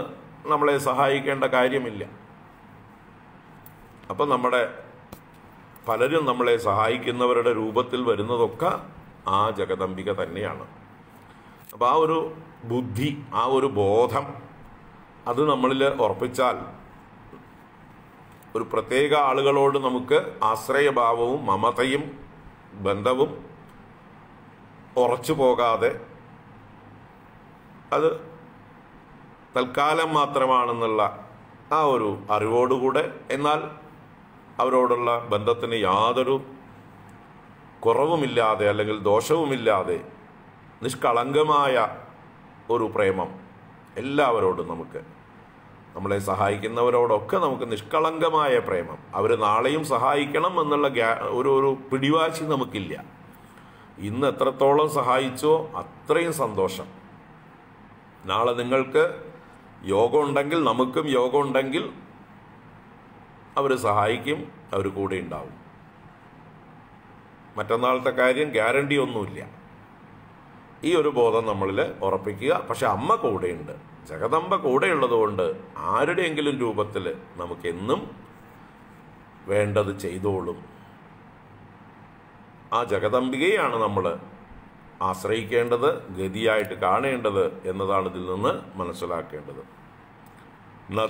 നമ്മളെ സഹായിക്കേണ്ട കാര്യമില്ല. അപ്പം നമ്മുടെ പലരും നമ്മളെ സഹായിക്കുന്നവരുടെ രൂപത്തിൽ വരുന്നതൊക്കെ ആ ജഗദംബിക തന്നെയാണ്. അപ്പോൾ ആ ഒരു ബുദ്ധി ആ ഒരു ബോധം അത് നമ്മളിൽ ഉറപ്പിച്ചാൽ ഒരു പ്രത്യേക ആളുകളോട് നമുക്ക് ആശ്രയഭാവവും മമതയും ബന്ധവും ഉറച്ചു പോകാതെ അത് തൽക്കാലം മാത്രമാണെന്നുള്ള ആ ഒരു അറിവോടുകൂടെ എന്നാൽ അവരോടുള്ള ബന്ധത്തിന് യാതൊരു കുറവുമില്ലാതെ അല്ലെങ്കിൽ ദോഷവുമില്ലാതെ നിഷ്കളങ്കമായ ഒരു പ്രേമം എല്ലാവരോടും നമുക്ക് നമ്മളെ സഹായിക്കുന്നവരോടൊക്കെ നമുക്ക് നിഷ്കളങ്കമായ പ്രേമം. അവർ നാളെയും സഹായിക്കണം എന്നുള്ള ഒരു ഒരു പിടിവാശി നമുക്കില്ല. ഇന്ന് എത്രത്തോളം സഹായിച്ചോ അത്രയും സന്തോഷം. നാളെ നിങ്ങൾക്ക് യോഗം ഉണ്ടെങ്കിൽ നമുക്കും യോഗം ഉണ്ടെങ്കിൽ അവർ സഹായിക്കും അവർ കൂടെ ഉണ്ടാവും. മറ്റന്നാളത്തെ കാര്യം ഗ്യാരണ്ടി ഒന്നുമില്ല. ഈ ഒരു ബോധം നമ്മളിൽ ഉറപ്പിക്കുക. പക്ഷെ അമ്മ കൂടെയുണ്ട്. ജഗദമ്പ കൂടെയുള്ളതുകൊണ്ട് ആരുടെയെങ്കിലും രൂപത്തിൽ നമുക്കെന്നും വേണ്ടത് ചെയ്തോളും. ആ ജഗദംബികയാണ് നമ്മൾ ആശ്രയിക്കേണ്ടത് ഗതിയായിട്ട് കാണേണ്ടത് എന്നതാണ് ഇതിൽ നിന്ന് മനസ്സിലാക്കേണ്ടത്. ന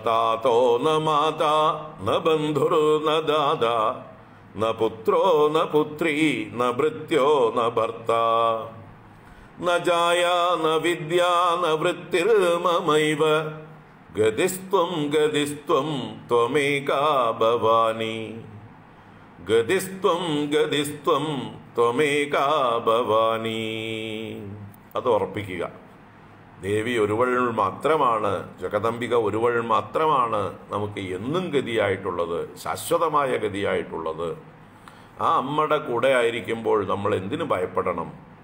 ന മാതാ ന ബന്ധുർ ന ദാദ ന പുത്രോ ന പുത്രി ന ഭൃത്യോ ന ഭർത്ത. ന വിദ്യ ന വൃത്തിർമമൈവ. ഗതിസ്ത്വം ഗതിസ്ത്വം ത്വമേകാ ഭവാനി. ഗതിസ്ത്വം ഗതിസ്ത്വം ത്വമേകാ ഭവാനി. അത് ഉറപ്പിക്കുക. ദേവി ഒരുവൾ മാത്രമാണ് ജഗദംബിക ഒരുവൾ മാത്രമാണ് നമുക്ക് എന്നും ഗതിയായിട്ടുള്ളത് ശാശ്വതമായ ഗതിയായിട്ടുള്ളത്. ആ അമ്മയുടെ കൂടെ ആയിരിക്കുമ്പോൾ നമ്മൾ എന്തിനു ഭയപ്പെടണം?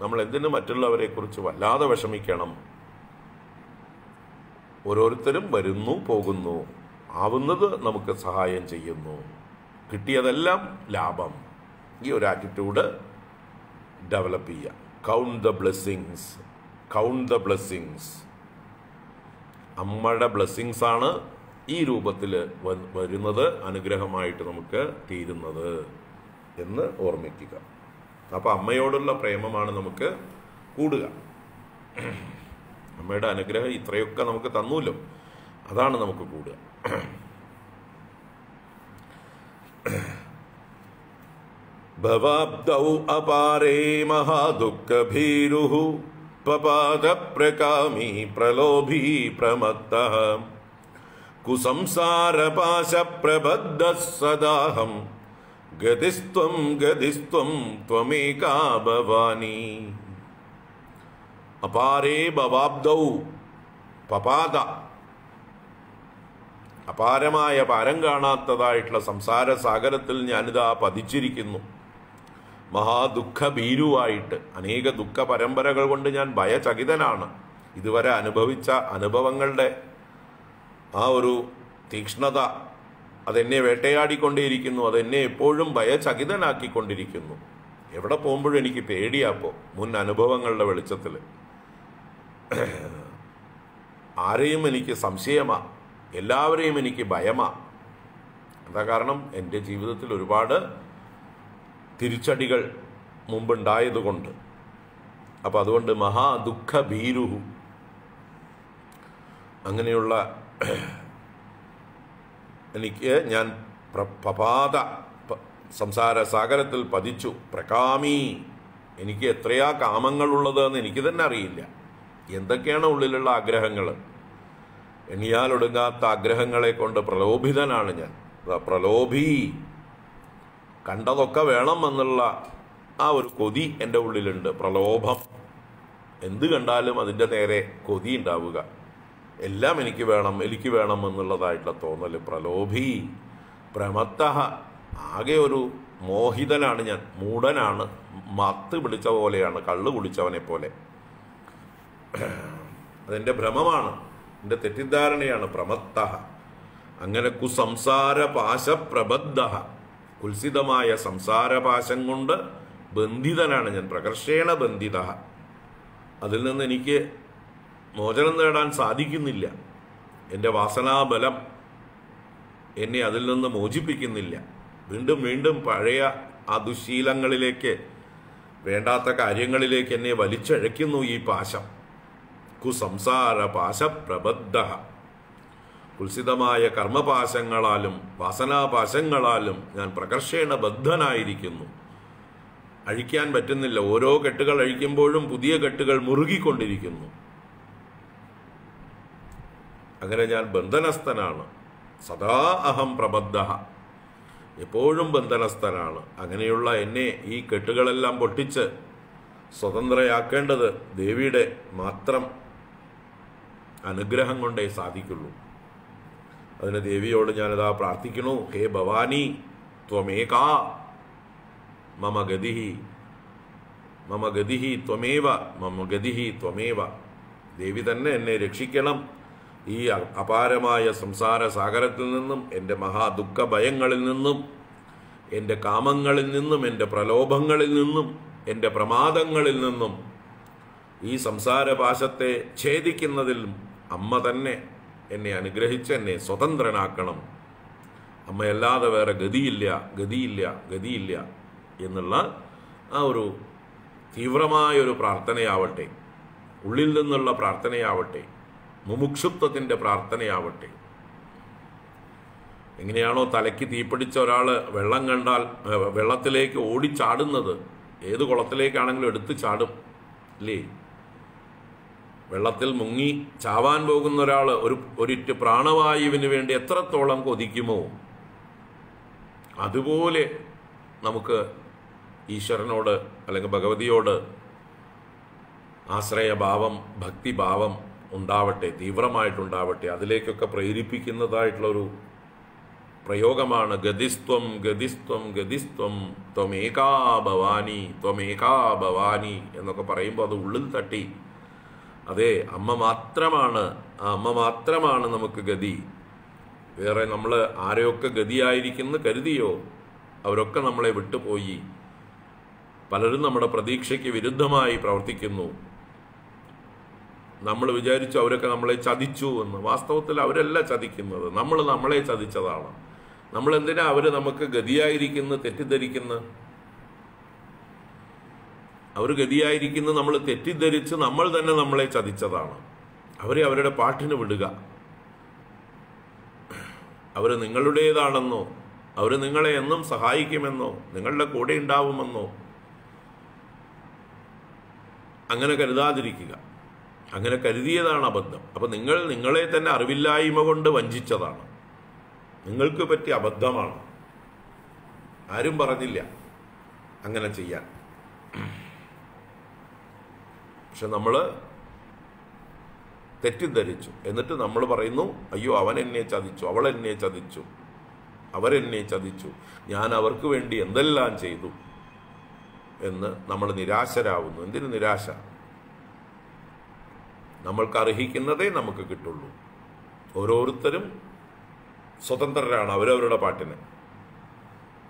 നമ്മൾ എന്തിനു മറ്റുള്ളവരെക്കുറിച്ച് വല്ലാതെ വിഷമിക്കണം? ഓരോരുത്തരും വരുന്നു പോകുന്നു. ആവുന്നത് നമുക്ക് സഹായം ചെയ്യുന്നു. കിട്ടിയതെല്ലാം ലാഭം. ഈ ഒരു ആറ്റിറ്റ്യൂഡ് ഡെവലപ്പ് ചെയ്യുക. Count the blessings count the blessings അമ്മയുടെ ബ്ലെസ്സിങ്സ് ആണ് ഈ രൂപത്തിൽ വരുന്നത് അനുഗ്രഹമായിട്ട് നമുക്ക് തീരുന്നത് എന്ന് ഓർമ്മിക്കുക. അപ്പോൾ അമ്മയോടുള്ള പ്രേമമാണ് നമുക്ക് കൂടുക. അമ്മയുടെ അനുഗ്രഹം ഇത്രയൊക്കെ നമുക്ക് തന്നൂല്ലോ. അതാണ് നമുക്ക് കൂടുക. ഭവാബ്ദൗ അപാരേ മഹാദുഃഖഭീരുഃ പപാതപ്രകാമീ പ്രലോഭി പ്രമത്ത കുസംസാരപാശപ്രബദ്ധ സദാഹം. ഗതിസ്ത്വം ഗതിസ്ത്വം ത്വമേകാ ഭവാനി. അപാരേ ഭവാബ്ദൗ പപാത. അപാരമായ പാരം കാണാത്തതായിട്ടുള്ള സംസാര സാഗരത്തിൽ ഞാനിതാ പതിച്ചിരിക്കുന്നു. മഹാദുഃഖ മഹാദുഃഖഭീരുവായിട്ട് അനേക ദുഃഖ പരമ്പരകൾ കൊണ്ട് ഞാൻ ഭയചകിതനാണ്. ഇതുവരെ അനുഭവിച്ച അനുഭവങ്ങളുടെ ആ ഒരു തീക്ഷ്ണത അതെന്നെ വേട്ടയാടിക്കൊണ്ടേയിരിക്കുന്നു അതെന്നെ എപ്പോഴും ഭയചകിതനാക്കിക്കൊണ്ടിരിക്കുന്നു. എവിടെ പോകുമ്പോഴും എനിക്ക് പേടിയാപ്പോ മുൻ അനുഭവങ്ങളുടെ വെളിച്ചത്തിൽ ആരെയും എനിക്ക് സംശയമാ എല്ലാവരെയും എനിക്ക് ഭയമാ. എന്താ കാരണം? എന്റെ ജീവിതത്തിൽ ഒരുപാട് തിരിച്ചടികൾ മുമ്പുണ്ടായതുകൊണ്ട്. അപ്പം അതുകൊണ്ട് മഹാദുഃഖ ഭീരുഹു അങ്ങനെയുള്ള എനിക്ക് ഞാൻ പ്രഭാത സംസാര സാഗരത്തിൽ പതിച്ചു. പ്രകാമി എനിക്ക് എത്രയാ കാമങ്ങളുള്ളതെന്ന് എനിക്ക് തന്നെ അറിയില്ല. എന്തൊക്കെയാണ് ഉള്ളിലുള്ള ആഗ്രഹങ്ങൾ എണിയാലൊടുങ്ങാത്ത ആഗ്രഹങ്ങളെ കൊണ്ട് പ്രലോഭിതനാണ് ഞാൻ. പ്ര- പ്രലോഭി. കണ്ടതൊക്കെ വേണം എന്നുള്ള ആ ഒരു കൊതി എന്റെ ഉള്ളിലുണ്ട്. പ്രലോഭം. എന്ത് കണ്ടാലും അതിന്റെ നേരെ കൊതി ഉണ്ടാവുക. എല്ലാം എനിക്ക് വേണം എനിക്ക് വേണം എന്നുള്ളതായിട്ടുള്ള തോന്നൽ പ്രലോഭി. പ്രമത്ത ആകെ ഒരു മോഹിതനാണ് ഞാൻ മൂടനാണ് മത്ത് വിളിച്ച പോലെയാണ് കള്ളു കുടിച്ചവനെ പോലെ. അതെന്റെ ഭ്രമമാണ് എന്റെ തെറ്റിദ്ധാരണയാണ് പ്രമത്ത അങ്ങനെ കുസംസാര പാശപ്രബദ്ധ കുൽസിതമായ സംസാരപാശം കൊണ്ട് ബന്ധിതനാണ് ഞാൻ പ്രകർഷേണ ബന്ധിത അതിൽ നിന്ന് എനിക്ക് മോചനം നേടാൻ സാധിക്കുന്നില്ല. എന്റെ വാസനാബലം എന്നെ അതിൽ നിന്ന് മോചിപ്പിക്കുന്നില്ല. വീണ്ടും വീണ്ടും പഴയ ആ ദുശീലങ്ങളിലേക്ക് വേണ്ടാത്ത കാര്യങ്ങളിലേക്ക് എന്നെ വലിച്ചഴയ്ക്കുന്നു ഈ പാശം. കുസംസാര പാശപ്രബദ്ധ. കുൽസിതമായ കർമ്മപാശങ്ങളാലും വാസനാപാശങ്ങളാലും ഞാൻ പ്രകർഷേണ ബദ്ധനായിരിക്കുന്നു അഴിക്കാൻ പറ്റുന്നില്ല. ഓരോ കെട്ടുകൾ അഴിക്കുമ്പോഴും പുതിയ കെട്ടുകൾ മുറുകിക്കൊണ്ടിരിക്കുന്നു. അങ്ങനെ ഞാൻ ബന്ധനസ്ഥനാണ്. സദാ അഹം പ്രബദ്ധ. എപ്പോഴും ബന്ധനസ്ഥനാണ്. അങ്ങനെയുള്ള എന്നെ ഈ കെട്ടുകളെല്ലാം പൊട്ടിച്ച് സ്വതന്ത്രയാക്കേണ്ടത് ദേവിയുടെ മാത്രം അനുഗ്രഹം കൊണ്ടേ സാധിക്കുള്ളൂ. അതിന് ദേവിയോട് ഞാനിതാ പ്രാർത്ഥിക്കുന്നു. ഹേ ഭവാനി ത്വമേകാ. മമ ഗതിഹി മമ ഗതിഹി ത്വമേവ മമ ഗതിഹി ത്വമേവ. ദേവി തന്നെ എന്നെ രക്ഷിക്കണം. ഈ അപാരമായ സംസാര സാഗരത്തിൽ നിന്നും എന്റെ മഹാദുഃഖ ഭയങ്ങളിൽ നിന്നും എന്റെ കാമങ്ങളിൽ നിന്നും എന്റെ പ്രലോഭങ്ങളിൽ നിന്നും എന്റെ പ്രമാദങ്ങളിൽ നിന്നും ഈ സംസാരപാശത്തെ ഛേദിക്കുന്നതിൽ അമ്മ തന്നെ എന്നെ അനുഗ്രഹിച്ച് എന്നെ സ്വതന്ത്രനാക്കണം. അമ്മയല്ലാതെ വേറെ ഗതിയില്ല ഗതിയില്ല ഗതിയില്ല എന്നുള്ള ആ ഒരു തീവ്രമായൊരു പ്രാർത്ഥനയാവട്ടെ ഉള്ളിൽ നിന്നുള്ള പ്രാർത്ഥനയാവട്ടെ. മുമുക്ഷുത്വത്തിന്റെ പ്രാർത്ഥനയാവട്ടെ. എങ്ങനെയാണോ തലയ്ക്ക് തീപിടിച്ച ഒരാൾ വെള്ളം കണ്ടാൽ വെള്ളത്തിലേക്ക് ഓടിച്ചാടുന്നത് ഏത് കുളത്തിലേക്കാണെങ്കിലും എടുത്ത് ചാടും അല്ലേ? വെള്ളത്തിൽ മുങ്ങി ചാവാൻ പോകുന്ന ഒരാൾ ഒരു ഒരിറ്റ് പ്രാണവായുവിന് വേണ്ടി എത്രത്തോളം കൊതിക്കുമോ അതുപോലെ നമുക്ക് ഈശ്വരനോട് അല്ലെങ്കിൽ ഭഗവതിയോട് ആശ്രയഭാവം ഭക്തിഭാവം ഉണ്ടാവട്ടെ തീവ്രമായിട്ടുണ്ടാവട്ടെ അതിലേക്കൊക്കെ പ്രേരിപ്പിക്കുന്നതായിട്ടുള്ളൊരു പ്രയോഗമാണ് ഗതിസ്ത്വം ഗതിസ്ത്വം ഗതിസ്ത്വം ത്വമേകാ ഭവാനി ത്വമേകാ ഭവാനി എന്നൊക്കെ പറയുമ്പോൾ അത് ഉള്ളിൽ തട്ടി. അതെ അമ്മ മാത്രമാണ് ആ അമ്മ മാത്രമാണ് നമുക്ക് ഗതി. വേറെ നമ്മൾ ആരെയൊക്കെ ഗതിയായിരിക്കുന്നു കരുതിയോ? അവരൊക്കെ നമ്മളെ വിട്ടുപോയി. പലരും നമ്മുടെ പ്രതീക്ഷയ്ക്ക് വിരുദ്ധമായി പ്രവർത്തിക്കുന്നു. നമ്മൾ വിചാരിച്ചു അവരൊക്കെ നമ്മളെ ചതിച്ചു എന്ന്. വാസ്തവത്തിൽ അവരല്ല ചതിക്കുന്നത്. നമ്മൾ നമ്മളെ ചതിച്ചതാണ്. നമ്മൾ എന്തിനാ അവർ നമുക്ക് ഗതിയായിരിക്കുന്നു തെറ്റിദ്ധരിക്കുന്നു? അവർ ഗതിയായിരിക്കുന്നു നമ്മൾ തെറ്റിദ്ധരിച്ച് നമ്മൾ തന്നെ നമ്മളെ ചതിച്ചതാണ്. അവരെ അവരുടെ പാട്ടിന് വിടുക. അവർ നിങ്ങളുടേതാണെന്നോ അവർ നിങ്ങളെ എന്നും സഹായിക്കുമെന്നോ നിങ്ങളുടെ കൂടെ ഉണ്ടാവുമെന്നോ അങ്ങനെ കരുതാതിരിക്കുക. അങ്ങനെ കരുതിയതാണ് അബദ്ധം. അപ്പം നിങ്ങൾ നിങ്ങളെ തന്നെ അറിവില്ലായ്മ കൊണ്ട് വഞ്ചിച്ചതാണ്. നിങ്ങൾക്ക് പറ്റിയ അബദ്ധമാണ്. ആരും പറഞ്ഞില്ല അങ്ങനെ ചെയ്യാൻ. പക്ഷെ നമ്മൾ തെറ്റിദ്ധരിച്ചു. എന്നിട്ട് നമ്മൾ പറയുന്നു അയ്യോ അവൻ എന്നെ ചതിച്ചു അവൾ എന്നെ ചതിച്ചു അവരെന്നെ ചതിച്ചു ഞാൻ അവർക്ക് വേണ്ടി എന്തെല്ലാം ചെയ്തു? എന്ന് നമ്മൾ നിരാശരാകുന്നു എന്തിനു നിരാശ? നമ്മൾക്ക് അർഹിക്കുന്നതേ നമുക്ക് കിട്ടുള്ളൂ. ഓരോരുത്തരും സ്വതന്ത്രരാണ് അവരവരുടെ പാട്ടിന്.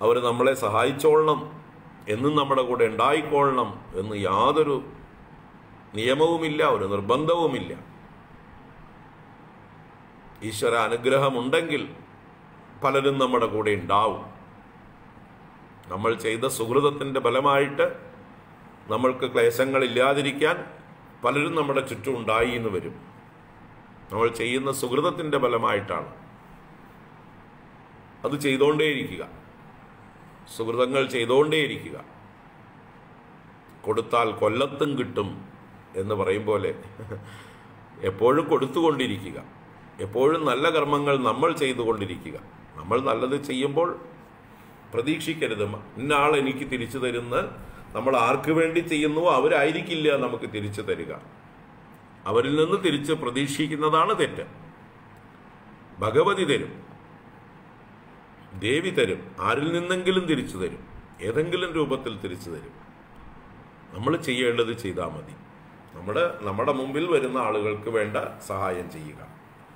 അവർ നമ്മളെ സഹായിച്ചോളണം എന്നും നമ്മുടെ കൂടെ ഉണ്ടായിക്കൊള്ളണം എന്ന് യാതൊരു നിയമവുമില്ല ഒരു നിർബന്ധവുമില്ല. ഈശ്വര അനുഗ്രഹമുണ്ടെങ്കിൽ പലരും നമ്മുടെ കൂടെ ഉണ്ടാവും. നമ്മൾ ചെയ്ത സുഹൃതത്തിന്റെ ഫലമായിട്ട് നമ്മൾക്ക് ക്ലേശങ്ങളില്ലാതിരിക്കാൻ പലരും നമ്മുടെ ചുറ്റും ഉണ്ടായി എന്ന് വരും. നമ്മൾ ചെയ്യുന്ന സുഹൃതത്തിന്റെ ഫലമായിട്ടാണ് അത് ചെയ്തുകൊണ്ടേയിരിക്കുക സുഹൃതങ്ങൾ ചെയ്തുകൊണ്ടേയിരിക്കുക കൊടുത്താൽ കൊല്ലത്തും കിട്ടും എന്ന് പറയും പോലെ എപ്പോഴും കൊടുത്തുകൊണ്ടിരിക്കുക. എപ്പോഴും നല്ല കർമ്മങ്ങൾ നമ്മൾ ചെയ്തുകൊണ്ടിരിക്കുക. നമ്മൾ നല്ലത് ചെയ്യുമ്പോൾ പ്രതീക്ഷിക്കരുത്. ഇന്ന എനിക്ക് തിരിച്ചു തരുന്ന നമ്മൾ ആർക്ക് വേണ്ടി ചെയ്യുന്നുവോ അവരായിരിക്കില്ല നമുക്ക് തിരിച്ചു തരിക. അവരിൽ നിന്ന് തിരിച്ച് പ്രതീക്ഷിക്കുന്നതാണ് തെറ്റ്. ഭഗവതി തരും. ദേവി തരും. ആരിൽ നിന്നെങ്കിലും തിരിച്ചു തരും. ഏതെങ്കിലും രൂപത്തിൽ തിരിച്ചു തരും. നമ്മൾ ചെയ്യേണ്ടത് ചെയ്താൽ മതി. നമ്മുടെ നമ്മുടെ മുമ്പിൽ വരുന്ന ആളുകൾക്ക് വേണ്ട സഹായം ചെയ്യുക.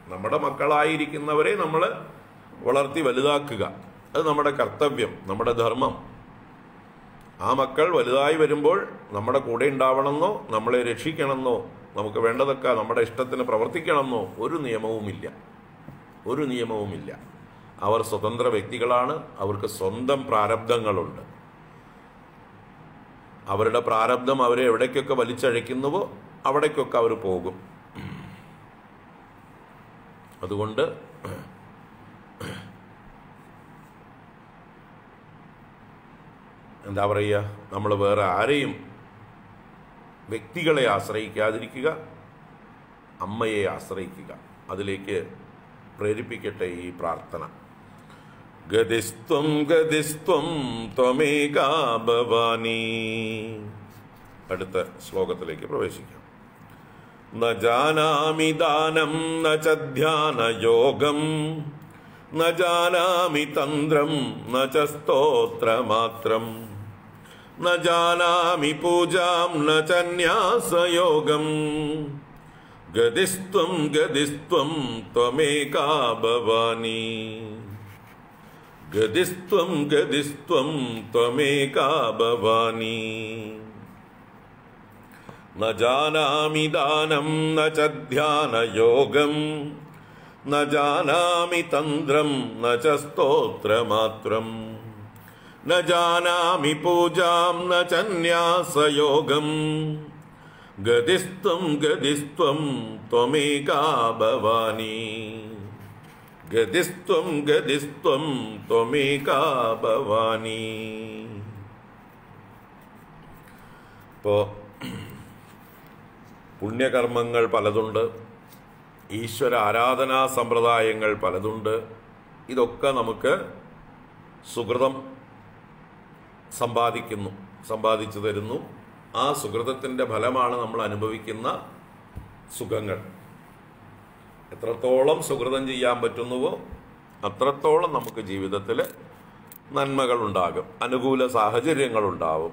നമ്മുടെ മക്കളായിരിക്കുന്നവരെ നമ്മൾ വളർത്തി വലുതാക്കുക. അത് നമ്മുടെ കർത്തവ്യം നമ്മുടെ ധർമ്മം. ആ മക്കൾ വലുതായി വരുമ്പോൾ നമ്മുടെ കൂടെ ഉണ്ടാവണമെന്നോ നമ്മളെ രക്ഷിക്കണമെന്നോ നമുക്ക് വേണ്ടതൊക്കെ നമ്മുടെ ഇഷ്ടത്തിന് പ്രവർത്തിക്കണമെന്നോ ഒരു നിയമവുമില്ല. ഒരു നിയമവുമില്ല. അവർ സ്വതന്ത്ര വ്യക്തികളാണ്. അവർക്ക് സ്വന്തം പ്രാരബ്ധങ്ങളുണ്ട്. അവരുടെ പ്രാരബ്ധം അവരെ എവിടേക്കൊക്കെ വലിച്ചഴയ്ക്കുന്നുവോ അവിടേക്കൊക്കെ അവർ പോകും. അതുകൊണ്ട് എന്താ പറയുക നമ്മൾ വേറെ ആരെയും വ്യക്തികളെ ആശ്രയിക്കാതിരിക്കുക അമ്മയെ ആശ്രയിക്കുക. അതിലേക്ക് പ്രേരിപ്പിക്കട്ടെ ഈ പ്രാർത്ഥന. ഗതിസ്ത്വം ഗതിസ്ത്വം ത്വമേകാ ഭവാനി. അടുത്ത ശ്ലോകത്തിലേക്ക് പ്രവേശിക്കാം. ന ജാനാമി ദാനം ന ച ധ്യാനയോഗം ന ജാനാമി തന്ത്രം ന ച न जानामि पूजां, न चन्यास न्यासयोगम् गदिस्त्वं गदिस्त्वं तमेका भवानी। गदिस्त्वं गदिस्त्वं तमेका भवानी। न जानामि दानं, न च ध्यान ध्यानयोगम्। न जानामि तन्द्रं न च स्तोत्रमात्रम्। न जानामि पूजां न च न्यासयोगं गतिस्त्वं गतिस्त्वं त्वमेका भवानी ഗതിസ്ത്വം ഗതിസ്ത്വം ത്വമേകാ ഭവാനി ഇപ്പോ പുണ്യകർമ്മങ്ങൾ പലതുണ്ട് ഈശ്വര ആരാധനാ സമ്പ്രദായങ്ങൾ പലതുണ്ട് ഇതൊക്കെ നമുക്ക് സുഹൃതം സമ്പാദിക്കുന്നു സമ്പാദിച്ചു തരുന്നു. ആ സുഹൃതത്തിന്റെ ഫലമാണ് നമ്മൾ അനുഭവിക്കുന്ന സുഖങ്ങൾ. എത്രത്തോളം സുഹൃതം ചെയ്യാൻ പറ്റുന്നുവോ അത്രത്തോളം നമുക്ക് ജീവിതത്തിൽ നന്മകളുണ്ടാകും അനുകൂല സാഹചര്യങ്ങളുണ്ടാവും.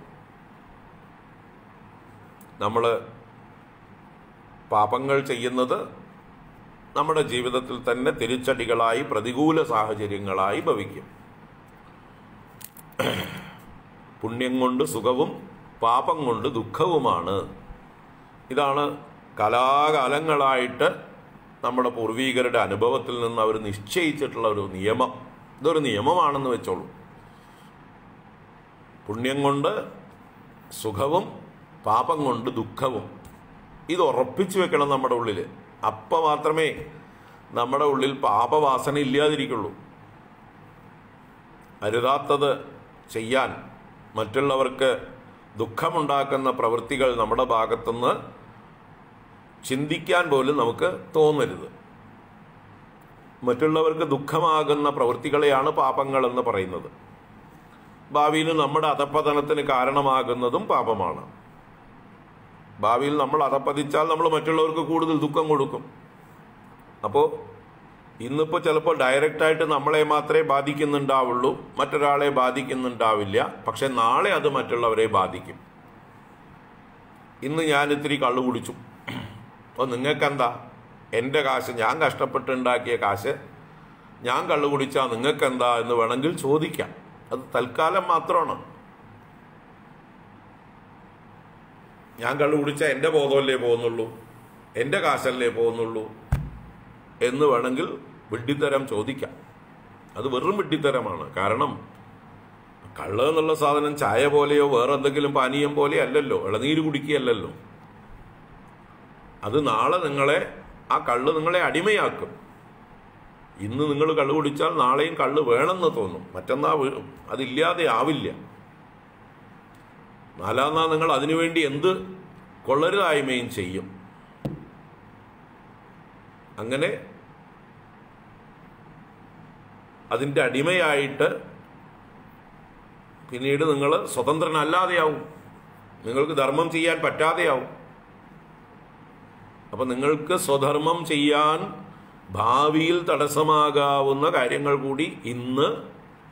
നമ്മൾ പാപങ്ങൾ ചെയ്യുന്നത് നമ്മുടെ ജീവിതത്തിൽ തന്നെ തിരിച്ചടികളായി പ്രതികൂല സാഹചര്യങ്ങളായി ഭവിക്കും. പുണ്യം കൊണ്ട് സുഖവും പാപം കൊണ്ട് ദുഃഖവുമാണ്. ഇതാണ് കലാകാലങ്ങളായിട്ട് നമ്മുടെ പൂർവീകരുടെ അനുഭവത്തിൽ നിന്ന് അവർ നിശ്ചയിച്ചിട്ടുള്ള ഒരു നിയമം. ഇതൊരു നിയമമാണെന്ന് വെച്ചോളൂ. പുണ്യം കൊണ്ട് സുഖവും പാപം കൊണ്ട് ദുഃഖവും. ഇത് ഉറപ്പിച്ചു വെക്കണം നമ്മുടെ ഉള്ളിൽ അപ്പം മാത്രമേ നമ്മുടെ ഉള്ളിൽ പാപവാസന ഇല്ലാതിരിക്കുള്ളൂ. അരുതാത്തത് ചെയ്യാൻ മറ്റുള്ളവർക്ക് ദുഃഖമുണ്ടാക്കുന്ന പ്രവൃത്തികൾ നമ്മുടെ ഭാഗത്തുനിന്ന് ചിന്തിക്കാൻ പോലും നമുക്ക് തോന്നരുത്. മറ്റുള്ളവർക്ക് ദുഃഖമാകുന്ന പ്രവൃത്തികളെയാണ് പാപങ്ങൾ എന്ന് പറയുന്നത്. ഭാവിയിൽ നമ്മുടെ അധപ്പതനത്തിന് കാരണമാകുന്നതും പാപമാണ്. ഭാവിയിൽ നമ്മൾ അധപ്പതിച്ചാൽ നമ്മൾ മറ്റുള്ളവർക്ക് കൂടുതൽ ദുഃഖം കൊടുക്കും. അപ്പോൾ ഇന്നിപ്പോൾ ചിലപ്പോൾ ഡയറക്റ്റായിട്ട് നമ്മളെ മാത്രമേ ബാധിക്കുന്നുണ്ടാവുള്ളൂ മറ്റൊരാളെ ബാധിക്കുന്നുണ്ടാവില്ല. പക്ഷെ നാളെ അത് മറ്റുള്ളവരെ ബാധിക്കും. ഇന്ന് ഞാൻ ഇത്തിരി കള്ളു കുടിച്ചു. അപ്പോൾ നിങ്ങൾക്കെന്താ? എന്റെ കാശ് ഞാൻ കഷ്ടപ്പെട്ടുണ്ടാക്കിയ കാശ് ഞാൻ കള്ളു കുടിച്ചാൽ നിങ്ങൾക്കെന്താ എന്ന് വേണമെങ്കിൽ ചോദിക്കാം. അത് തൽക്കാലം മാത്രമാണ്. ഞാൻ കള്ളു കുടിച്ചാൽ എന്റെ ബോധമല്ലേ പോകുന്നുള്ളൂ? എന്റെ കാശല്ലേ പോകുന്നുള്ളൂ? എന്ന് വേണമെങ്കിൽ വിഡ്ഢിത്തരം ചോദിക്കാം. അത് വെറും വിഡ്ഢിത്തരമാണ്. കാരണം കള്ള് എന്നുള്ള സാധനം ചായ പോലെയോ വേറെ എന്തെങ്കിലും പാനീയം പോലെയോ അല്ലല്ലോ. ഇളനീര് കുടിക്കുകയല്ലല്ലോ. അത് നാളെ നിങ്ങളെ ആ കള്ള് നിങ്ങളെ അടിമയാക്കും. ഇന്ന് നിങ്ങൾ കള്ള് കുടിച്ചാൽ നാളെയും കള്ള് വേണമെന്ന് തോന്നും. മറ്റന്നാ അതില്ലാതെ ആവില്ല. നാലാം നാൾ നിങ്ങൾ അതിനുവേണ്ടി എന്ത് കൊള്ളരുതായ്മയും ചെയ്യും. അങ്ങനെ അതിന്റെ അടിമയായിട്ട് പിന്നീട് നിങ്ങൾ സ്വതന്ത്രനല്ലാതെയാവും. നിങ്ങൾക്ക് ധർമ്മം ചെയ്യാൻ പറ്റാതെയാവും. അപ്പം നിങ്ങൾക്ക് സ്വധർമ്മം ചെയ്യാൻ ഭാവിയിൽ തടസ്സമാകാവുന്ന കാര്യങ്ങൾ കൂടി ഇന്ന്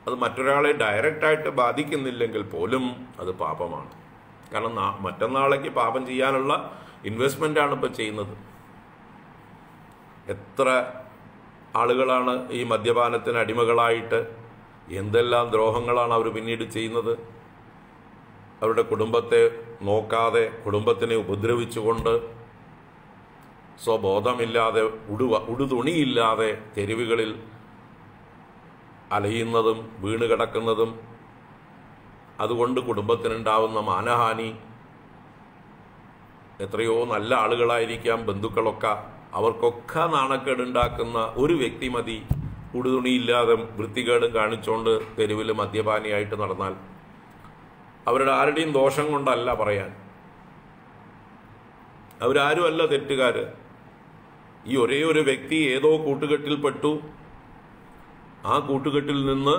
അത് മറ്റൊരാളെ ഡയറക്റ്റായിട്ട് ബാധിക്കുന്നില്ലെങ്കിൽ പോലും അത് പാപമാണ്. കാരണം മറ്റന്നാളേക്ക് പാപം ചെയ്യാനുള്ള ഇൻവെസ്റ്റ്മെന്റാണ് ഇപ്പോൾ ചെയ്യുന്നത്. എത്ര ആളുകളാണ് ഈ മദ്യപാനത്തിന് അടിമകളായിട്ട്? എന്തെല്ലാം ദ്രോഹങ്ങളാണ് അവർ പിന്നീട് ചെയ്യുന്നത്? അവരുടെ കുടുംബത്തെ നോക്കാതെ കുടുംബത്തിനെ ഉപദ്രവിച്ചുകൊണ്ട് സ്വബോധമില്ലാതെ ഉടുവ ഉടുതുണിയില്ലാതെ തെരുവുകളിൽ അലയുന്നതും വീണ് കിടക്കുന്നതും അതുകൊണ്ട് കുടുംബത്തിനുണ്ടാവുന്ന മാനഹാനി എത്രയോ നല്ല ആളുകളായിരിക്കാം ബന്ധുക്കളൊക്കെ. അവർക്കൊക്കെ നാണക്കേടുണ്ടാക്കുന്ന ഒരു വ്യക്തി മതി. ഉടുതുണിയില്ലാതെ വൃത്തികേടും കാണിച്ചുകൊണ്ട് തെരുവിൽ മദ്യപാനിയായിട്ട് നടന്നാൽ. അവരുടെ ആരുടെയും ദോഷം കൊണ്ടല്ല പറയാൻ. അവരാരുമല്ല തെറ്റുകാര്. ഈ ഒരേ ഒരു വ്യക്തി ഏതോ കൂട്ടുകെട്ടിൽപ്പെട്ടു ആ കൂട്ടുകെട്ടിൽ നിന്ന്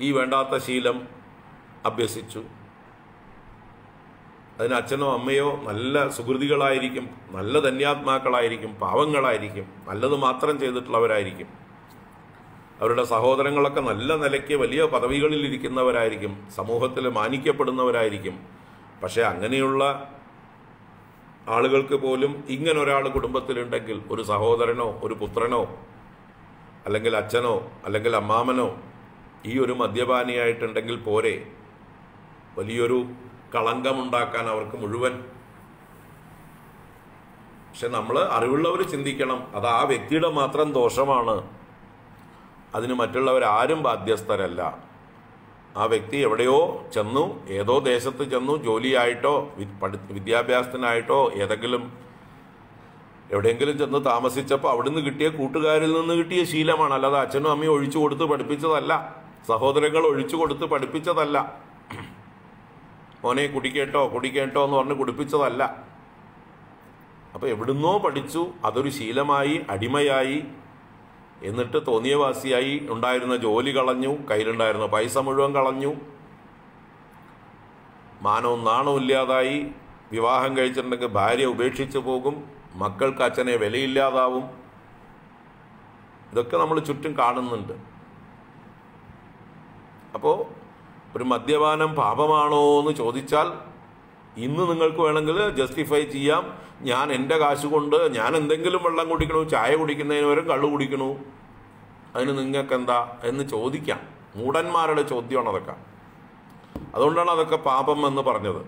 ഈ വേണ്ടാത്ത ശീലം അഭ്യസിച്ചു. അതിന് അച്ഛനോ അമ്മയോ നല്ല സുഹൃതികളായിരിക്കും നല്ല ധന്യാത്മാക്കളായിരിക്കും പാവങ്ങളായിരിക്കും നല്ലത് മാത്രം ചെയ്തിട്ടുള്ളവരായിരിക്കും. അവരുടെ സഹോദരങ്ങളൊക്കെ നല്ല നിലയ്ക്ക് വലിയ പദവികളിൽ ഇരിക്കുന്നവരായിരിക്കും സമൂഹത്തിൽ മാനിക്കപ്പെടുന്നവരായിരിക്കും. പക്ഷേ അങ്ങനെയുള്ള ആളുകൾക്ക് പോലും ഇങ്ങനെ ഒരാൾ കുടുംബത്തിലുണ്ടെങ്കിൽ ഒരു സഹോദരനോ ഒരു പുത്രനോ അല്ലെങ്കിൽ അച്ഛനോ അല്ലെങ്കിൽ അമ്മാമനോ ഈ ഒരു മദ്യപാനിയായിട്ടുണ്ടെങ്കിൽ പോരെ. വലിയൊരു കളങ്കമുണ്ടാക്കാൻ അവർക്ക് മുഴുവൻ. പക്ഷെ നമ്മൾ അറിവുള്ളവർ ചിന്തിക്കണം. അത് ആ വ്യക്തിയുടെ മാത്രം ദോഷമാണ്. അതിന് മറ്റുള്ളവരാരും ബാധ്യസ്ഥരല്ല. ആ വ്യക്തി എവിടെയോ ചെന്നു ഏതോ ദേശത്ത് ചെന്നു ജോലിയായിട്ടോ വിദ്യാഭ്യാസത്തിനായിട്ടോ ഏതെങ്കിലും എവിടെയെങ്കിലും ചെന്ന് താമസിച്ചപ്പോൾ അവിടുന്ന് കിട്ടിയ കൂട്ടുകാരിൽ നിന്ന് കിട്ടിയ ശീലമാണ്. അല്ലാതെ അച്ഛനും അമ്മയും ഒഴിച്ചു കൊടുത്ത് പഠിപ്പിച്ചതല്ല. സഹോദരങ്ങൾ ഒഴിച്ചു കൊടുത്ത് പഠിപ്പിച്ചതല്ല. മോനെ കുടിക്കേട്ടോ കുടിക്കേട്ടോ എന്ന് പറഞ്ഞ് കുടിപ്പിച്ചതല്ല. അപ്പോൾ എവിടുന്നോ പഠിച്ചു അതൊരു ശീലമായി അടിമയായി എന്നിട്ട് തോന്നിയവാസിയായി ഉണ്ടായിരുന്ന ജോലി കളഞ്ഞു കയ്യിലുണ്ടായിരുന്ന പൈസ മുഴുവൻ കളഞ്ഞു. മാനവും നാണവും ഇല്ലാതായി വിവാഹം കഴിച്ചിട്ടുണ്ടെങ്കിൽ ഭാര്യ ഉപേക്ഷിച്ചു പോകും മക്കൾക്ക് അച്ഛനെ വിലയില്ലാതാവും. ഇതൊക്കെ നമ്മൾ ചുറ്റും കാണുന്നുണ്ട്. അപ്പോൾ ഒരു മദ്യപാനം പാപമാണോ എന്ന് ചോദിച്ചാൽ ഇന്ന് നിങ്ങൾക്ക് വേണമെങ്കിൽ ജസ്റ്റിഫൈ ചെയ്യാം. ഞാൻ എന്റെ കാശ് കൊണ്ട് ഞാൻ എന്തെങ്കിലും വെള്ളം കുടിക്കണു ചായ കുടിക്കുന്നതിന് പകരം കള്ളു കുടിക്കണു? അതിന് നിങ്ങൾക്ക് എന്താ എന്ന് ചോദിക്കാം. മൂടന്മാരുടെ ചോദ്യമാണ് അതൊക്കെ. അതുകൊണ്ടാണ് അതൊക്കെ പാപം എന്ന് പറഞ്ഞത്.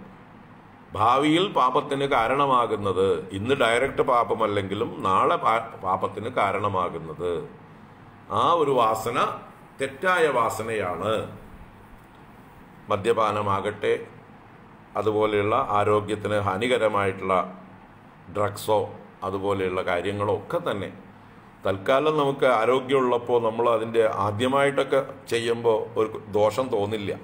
ഭാവിയിൽ പാപത്തിന് കാരണമാകുന്നത് ഇന്ന് ഡയറക്റ്റ് പാപമല്ലെങ്കിലും നാളെ പാപത്തിന് കാരണമാകുന്നത്. ആ ഒരു വാസന തെറ്റായ വാസനയാണ്. മദ്യപാനമാകട്ടെ. അതുപോലെയുള്ള ആരോഗ്യത്തിന് ഹാനികരമായിട്ടുള്ള ഡ്രഗ്സോ അതുപോലെയുള്ള കാര്യങ്ങളോ ഒക്കെ തന്നെ. തൽക്കാലം നമുക്ക് ആരോഗ്യമുള്ളപ്പോൾ നമ്മൾ അതിന്റെ ആദ്യമായിട്ടൊക്കെ ചെയ്യുമ്പോൾ ഒരു ദോഷം തോന്നില്ല.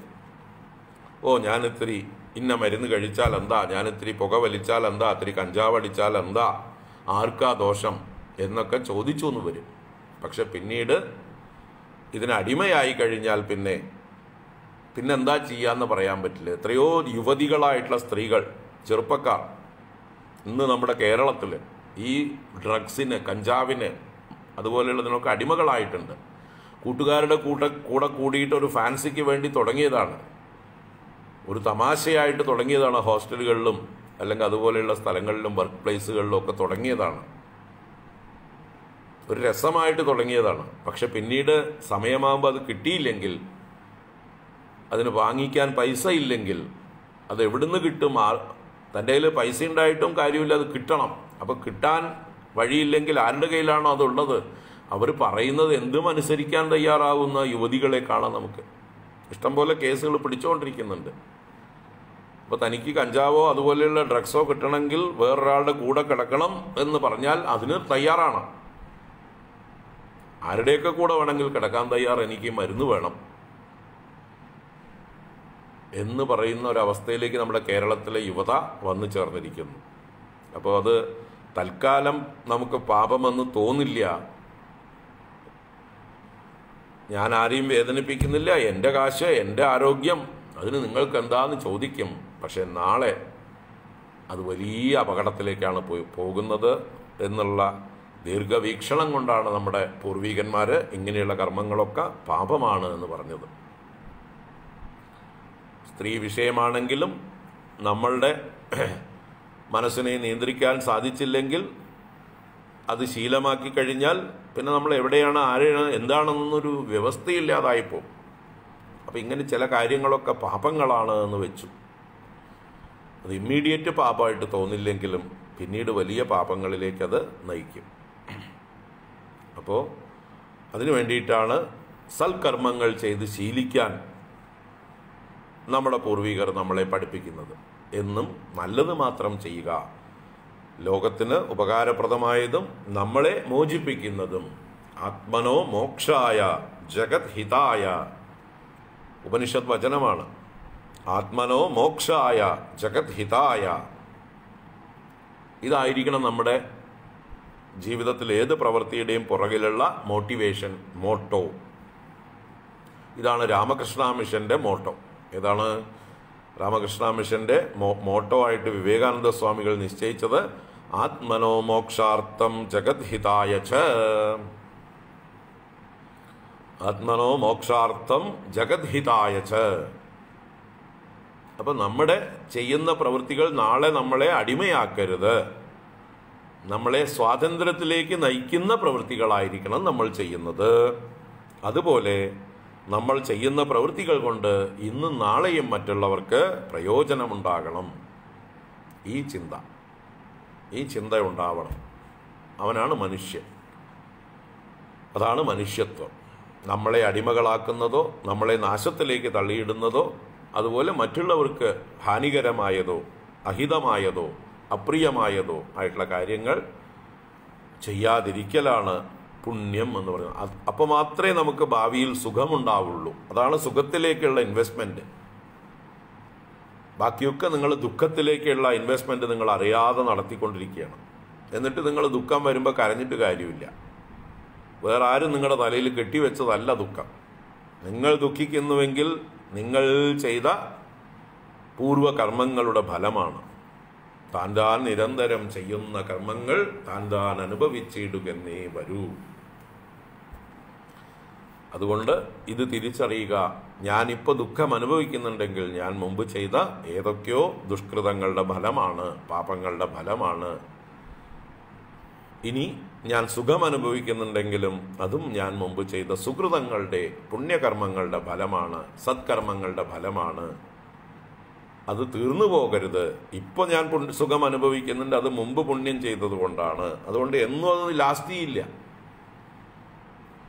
ഓ ഞാനിത്തിരി ഇന്ന മരുന്ന് കഴിച്ചാൽ എന്താ? ഞാനിത്തിരി പുക വലിച്ചാൽ എന്താ? ഇത്തിരി കഞ്ചാവ് അടിച്ചാൽ എന്താ? ആർക്കാ ദോഷം? എന്നൊക്കെ ചോദിച്ചു എന്ന് വരും. പക്ഷെ പിന്നീട് ഇതിനടിമയായി കഴിഞ്ഞാൽ പിന്നെ പിന്നെന്താ ചെയ്യാന്ന് പറയാൻ പറ്റില്ല. എത്രയോ യുവതികളായിട്ടുള്ള സ്ത്രീകൾ ചെറുപ്പക്കാർ ഇന്ന് നമ്മുടെ കേരളത്തിൽ ഈ ഡ്രഗ്സിന് കഞ്ചാവിന് അതുപോലെയുള്ളതിനൊക്കെ അടിമകളായിട്ടുണ്ട്. കൂട്ടുകാരുടെ കൂട്ട കൂടെ കൂടിയിട്ട് ഒരു ഫാൻസിക്ക് വേണ്ടി തുടങ്ങിയതാണ്. ഒരു തമാശയായിട്ട് തുടങ്ങിയതാണ് ഹോസ്റ്റലുകളിലും അല്ലെങ്കിൽ അതുപോലെയുള്ള സ്ഥലങ്ങളിലും വർക്ക് പ്ലേസുകളിലും ഒക്കെ തുടങ്ങിയതാണ്. ഒരു രസമായിട്ട് തുടങ്ങിയതാണ്. പക്ഷെ പിന്നീട് സമയമാകുമ്പോൾ അത് കിട്ടിയില്ലെങ്കിൽ അതിന് വാങ്ങിക്കാൻ പൈസ ഇല്ലെങ്കിൽ അത് എവിടുന്ന് കിട്ടും? ആ തന്റെ കയ്യിൽ പൈസ ഉണ്ടായിട്ടും കാര്യമില്ല അത് കിട്ടണം. അപ്പോൾ കിട്ടാൻ വഴിയില്ലെങ്കിൽ ആരുടെ കയ്യിലാണോ അതുള്ളത്? അവർ പറയുന്നത് എന്തും അനുസരിക്കാൻ തയ്യാറാവുന്ന യുവതികളെ കാണാം നമുക്ക്. ഇഷ്ടംപോലെ കേസുകൾ പിടിച്ചുകൊണ്ടിരിക്കുന്നുണ്ട്. അപ്പോൾ തനിക്ക് കഞ്ചാവോ അതുപോലെയുള്ള ഡ്രഗ്സോ കിട്ടണമെങ്കിൽ വേറൊരാളുടെ കൂടെ കിടക്കണം എന്ന് പറഞ്ഞാൽ അതിന് തയ്യാറാണ്. ആരുടെയൊക്കെ കൂടെ വേണമെങ്കിൽ കിടക്കാൻ തയ്യാർ എനിക്ക് മരുന്ന് വേണം. എന്ന് പറയുന്ന ഒരവസ്ഥയിലേക്ക് നമ്മുടെ കേരളത്തിലെ യുവത വന്നു ചേർന്നിരിക്കുന്നു. അപ്പോൾ അത് തൽക്കാലം നമുക്ക് പാപമെന്ന് തോന്നില്ല. ഞാൻ ആരെയും വേദനിപ്പിക്കുന്നില്ല. എന്റെ കാശ് എന്റെ ആരോഗ്യം അതിന് നിങ്ങൾക്ക് എന്താന്ന് ചോദിക്കും. പക്ഷെ നാളെ അത് വലിയ അപകടത്തിലേക്കാണ് പോയി- പോകുന്നത് എന്നുള്ള ദീർഘവീക്ഷണം കൊണ്ടാണ് നമ്മുടെ പൂർവികന്മാർ ഇങ്ങനെയുള്ള കർമ്മങ്ങളൊക്കെ പാപമാണ് എന്ന് പറഞ്ഞത്. സ്ത്രീ വിഷയമാണെങ്കിലും നമ്മളുടെ മനസ്സിനെ നിയന്ത്രിക്കാൻ സാധിച്ചില്ലെങ്കിൽ അത് ശീലമാക്കി കഴിഞ്ഞാൽ പിന്നെ നമ്മൾ എവിടെയാണ് ആരെയാണ് എന്താണെന്നൊരു വ്യവസ്ഥയില്ലാതായിപ്പോ അപ്പം ഇങ്ങനെ ചില കാര്യങ്ങളൊക്കെ പാപങ്ങളാണ് എന്ന് വെച്ചു. അത് ഇമ്മീഡിയറ്റ് പാപമായിട്ട് തോന്നില്ലെങ്കിലും പിന്നീട് വലിയ പാപങ്ങളിലേക്ക് അത് നയിക്കും. അപ്പോൾ അതിനു വേണ്ടിയിട്ടാണ് സൽക്കർമ്മങ്ങൾ ചെയ്ത് ശീലിക്കാൻ നമ്മുടെ പൂർവികർ നമ്മളെ പഠിപ്പിക്കുന്നത്. എന്നും നല്ലത് മാത്രം ചെയ്യുക. ലോകത്തിന് ഉപകാരപ്രദമായതും നമ്മളെ മോചിപ്പിക്കുന്നതും ആത്മനോ മോക്ഷായ ജഗത് ഹിതായ ഉപനിഷത് വചനമാണ്. ആത്മനോ മോക്ഷായ ജഗത് ഹിതായ. ഇതായിരിക്കണം നമ്മുടെ ജീവിതത്തിൽ ഏത് പ്രവൃത്തിയുടെയും പുറകിലുള്ള മോട്ടിവേഷൻ മോട്ടോ. ഇതാണ് രാമകൃഷ്ണ മിഷന്റെ മോട്ടോ. ഏതാണ് രാമകൃഷ്ണ മിഷന്റെ മോട്ടോ ആയിട്ട് വിവേകാനന്ദ സ്വാമികൾ നിശ്ചയിച്ചത് ആത്മനോ മോക്ഷാർത്ഥം ജഗത് ഹിതായ ആത്മനോ മോക്ഷാർത്ഥം ജഗത് ഹിതായ ച. അപ്പൊ നമ്മുടെ ചെയ്യുന്ന പ്രവൃത്തികൾ നാളെ നമ്മളെ അടിമയാക്കരുത്. നമ്മളെ സ്വാതന്ത്ര്യത്തിലേക്ക് നയിക്കുന്ന പ്രവൃത്തികളായിരിക്കണം നമ്മൾ ചെയ്യുന്നത്. അതുപോലെ നമ്മൾ ചെയ്യുന്ന പ്രവൃത്തികൾ കൊണ്ട് ഇന്നും നാളെയും മറ്റുള്ളവർക്ക് പ്രയോജനമുണ്ടാകണം. ഈ ചിന്ത. ഈ ചിന്ത ഉണ്ടാവണം. അവനാണ് മനുഷ്യൻ. അതാണ് മനുഷ്യത്വം. നമ്മളെ അടിമകളാക്കുന്നതോ നമ്മളെ നാശത്തിലേക്ക് തള്ളിയിടുന്നതോ അതുപോലെ മറ്റുള്ളവർക്ക് ഹാനികരമായതോ അഹിതമായതോ അപ്രിയമായതോ ആയിട്ടുള്ള കാര്യങ്ങൾ ചെയ്യാതിരിക്കലാണ് പുണ്യം എന്ന് പറയുന്നത്. അപ്പൊ അപ്പോൾ മാത്രമേ നമുക്ക് ഭാവിയിൽ സുഖമുണ്ടാവുള്ളൂ. അതാണ് സുഖത്തിലേക്കുള്ള ഇൻവെസ്റ്റ്മെന്റ് ബാക്കിയൊക്കെ നിങ്ങൾ ദുഃഖത്തിലേക്കുള്ള ഇൻവെസ്റ്റ്മെന്റ് നിങ്ങൾ അറിയാതെ നടത്തിക്കൊണ്ടിരിക്കുകയാണ്. എന്നിട്ട് നിങ്ങൾ ദുഃഖം വരുമ്പോൾ കരഞ്ഞിട്ട് കാര്യമില്ല. വേറെ ആരും നിങ്ങളുടെ തലയിൽ കെട്ടിവെച്ചതല്ല ദുഃഖം. നിങ്ങൾ ദുഃഖിക്കുന്നുവെങ്കിൽ നിങ്ങൾ ചെയ്ത പൂർവകർമ്മങ്ങളുടെ ഫലമാണ്. താൻ താൻ നിരന്തരം ചെയ്യുന്ന കർമ്മങ്ങൾ താൻ താൻ അനുഭവിച്ചിടുകെന്നേ വരൂ. അതുകൊണ്ട് ഇത് തിരിച്ചറിയുക. ഞാനിപ്പോൾ ദുഃഖം അനുഭവിക്കുന്നുണ്ടെങ്കിൽ ഞാൻ മുമ്പ് ചെയ്ത ഏതൊക്കെയോ ദുഷ്കൃതങ്ങളുടെ ഫലമാണ് പാപങ്ങളുടെ ഫലമാണ്. ഇനി ഞാൻ സുഖം അനുഭവിക്കുന്നുണ്ടെങ്കിലും അതും ഞാൻ മുമ്പ് ചെയ്ത സുഹൃതങ്ങളുടെ പുണ്യകർമ്മങ്ങളുടെ ഫലമാണ് സത്കർമ്മങ്ങളുടെ ഫലമാണ്. അത് തീർന്നു പോകരുത്. ഇപ്പോൾ ഞാൻ സുഖം അനുഭവിക്കുന്നുണ്ട് അത് മുമ്പ് പുണ്യം ചെയ്തത് കൊണ്ടാണ് അതുകൊണ്ട് എന്നും അത് ലാസ്റ്റ്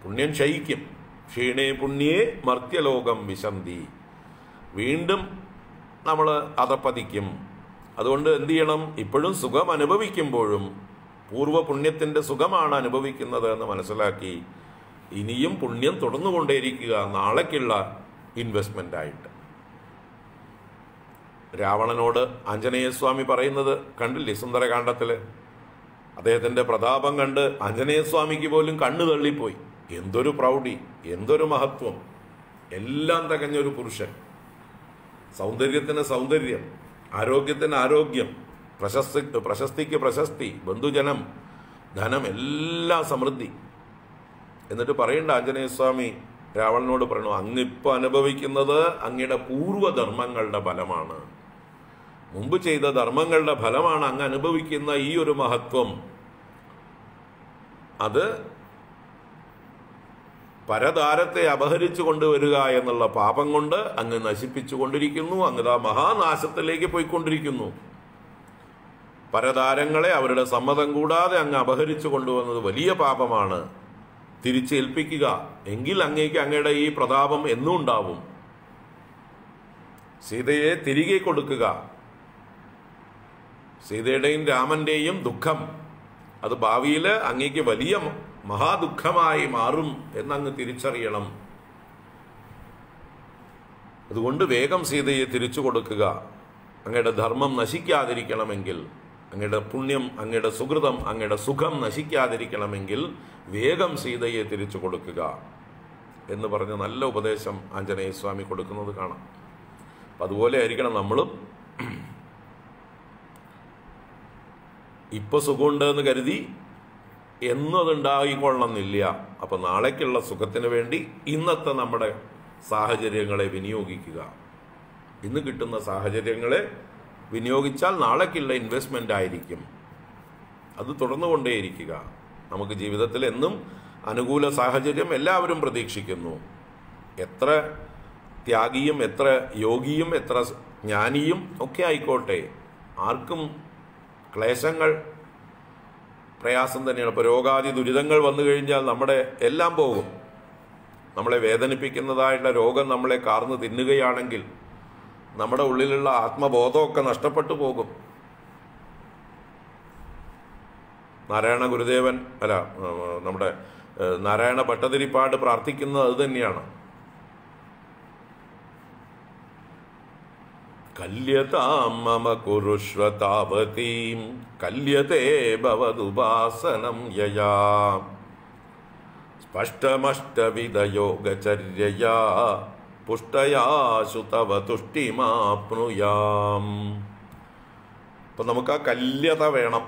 പുണ്യം ക്ഷയിക്കും. ക്ഷീണേ പുണ്യേ മർത്യലോകം വിശന്തി. വീണ്ടും നമ്മൾ അതപ്പതിക്കും. അതുകൊണ്ട് എന്തു ചെയ്യണം? ഇപ്പോഴും സുഖം അനുഭവിക്കുമ്പോഴും പൂർവ പുണ്യത്തിന്റെ സുഖമാണ് അനുഭവിക്കുന്നത് എന്ന് മനസ്സിലാക്കി ഇനിയും പുണ്യം തുടർന്നുകൊണ്ടേയിരിക്കുക നാളേക്കുള്ള ഇൻവെസ്റ്റ്മെന്റ് ആയിട്ട്. രാവണനോട് ആഞ്ജനേയസ്വാമി പറയുന്നത് കണ്ടില്ലേ സുന്ദരകാന്ഡത്തിൽ അദ്ദേഹത്തിന്റെ പ്രതാപം കണ്ട് ആഞ്ജനേയസ്വാമിക്ക് പോലും കണ്ണു തള്ളിപ്പോയി എന്തൊരു പ്രൗഢി എന്തൊരു മഹത്വം. എല്ലാം തികഞ്ഞൊരു പുരുഷൻ. സൗന്ദര്യത്തിന് സൗന്ദര്യം ആരോഗ്യത്തിന് ആരോഗ്യം പ്രശസ്തി പ്രശസ്തിക്ക് പ്രശസ്തി ബന്ധുജനം ധനം എല്ലാം സമൃദ്ധി. എന്നിട്ട് പറയണ്ട ആഞ്ജനേയസ്വാമി രാവണനോട് പറയണു അങ്ങിപ്പോൾ അനുഭവിക്കുന്നത് അങ്ങയുടെ പൂർവധർമ്മങ്ങളുടെ ഫലമാണ്. മുമ്പ് ചെയ്ത ധർമ്മങ്ങളുടെ ഫലമാണ് അങ്ങ് അനുഭവിക്കുന്ന ഈ ഒരു മഹത്വം. അത് പരതാരത്തെ അപഹരിച്ചു കൊണ്ടുവരിക എന്നുള്ള പാപം കൊണ്ട് അങ്ങ് നശിപ്പിച്ചു കൊണ്ടിരിക്കുന്നു അങ്ങ് മഹാനാശത്തിലേക്ക് പോയിക്കൊണ്ടിരിക്കുന്നു. പരതാരങ്ങളെ അവരുടെ സമ്മതം കൂടാതെ അങ്ങ് അപഹരിച്ചു കൊണ്ടുവന്നത് വലിയ പാപമാണ്. തിരിച്ചേൽപ്പിക്കുക എങ്കിൽ അങ്ങേക്ക് അങ്ങയുടെ ഈ പ്രതാപം എന്നും ഉണ്ടാവും. സീതയെ തിരികെ കൊടുക്കുക. സീതയുടെയും രാമന്റെയും ദുഃഖം. അത് ഭാവിയിൽ അങ്ങേക്ക് വലിയ മഹാദുഃഖമായി മാറും എന്നങ്ങ് തിരിച്ചറിയണം. അതുകൊണ്ട് വേഗം സീതയെ തിരിച്ചു കൊടുക്കുക. അങ്ങയുടെ ധർമ്മം നശിക്കാതിരിക്കണമെങ്കിൽ അങ്ങയുടെ പുണ്യം അങ്ങയുടെ സുഹൃതം അങ്ങയുടെ സുഖം നശിക്കാതിരിക്കണമെങ്കിൽ വേഗം സീതയെ തിരിച്ചു കൊടുക്കുക എന്ന് പറഞ്ഞ് നല്ല ഉപദേശം ആഞ്ജനേയ സ്വാമി കൊടുക്കുന്നത് കാണാം. അപ്പം അതുപോലെ ആയിരിക്കണം നമ്മളും. ഇപ്പൊ സുഖമുണ്ട് എന്ന് കരുതി എന്നും അപ്പോൾ അപ്പൊ നാളേക്കുള്ള സുഖത്തിന് വേണ്ടി ഇന്നത്തെ നമ്മുടെ സാഹചര്യങ്ങളെ വിനിയോഗിക്കുക. ഇന്ന് കിട്ടുന്ന സാഹചര്യങ്ങളെ വിനിയോഗിച്ചാൽ നാളേക്കുള്ള ഇൻവെസ്റ്റ്മെന്റ് ആയിരിക്കും. അത് തുടർന്നുകൊണ്ടേയിരിക്കുക. നമുക്ക് ജീവിതത്തിൽ എന്നും അനുകൂല സാഹചര്യം എല്ലാവരും പ്രതീക്ഷിക്കുന്നു. എത്ര ത്യാഗിയും എത്ര യോഗിയും എത്ര ജ്ഞാനിയും ഒക്കെ ആയിക്കോട്ടെ. ആർക്കും ക്ലേശങ്ങൾ പ്രയാസം തന്നെയാണ്. ഇപ്പോൾ രോഗാദി ദുരിതങ്ങൾ വന്നു കഴിഞ്ഞാൽ നമ്മുടെ എല്ലാം പോകും. നമ്മളെ വേദനിപ്പിക്കുന്നതായിട്ടുള്ള രോഗം നമ്മളെ കാർന്ന് തിന്നുകയാണെങ്കിൽ നമ്മുടെ ഉള്ളിലുള്ള ആത്മബോധമൊക്കെ നഷ്ടപ്പെട്ടു പോകും. നാരായണ ഗുരുദേവൻ അല്ല നമ്മുടെ നാരായണ ഭട്ടതിരിപ്പാട് പ്രാർത്ഥിക്കുന്നത് അത് തന്നെയാണ്. കല്യതാം മമ കുരുഷ്വ താവതീം കല്യത്തെ യയാ. സ്പഷ്ടമഷ്ടവിധയോഗചര്യയാ പുഷ്ടയാശു തവ തുഷ്ടിമാപ്നുയാം. അപ്പൊ നമുക്ക് ആ കല്യത വേണം.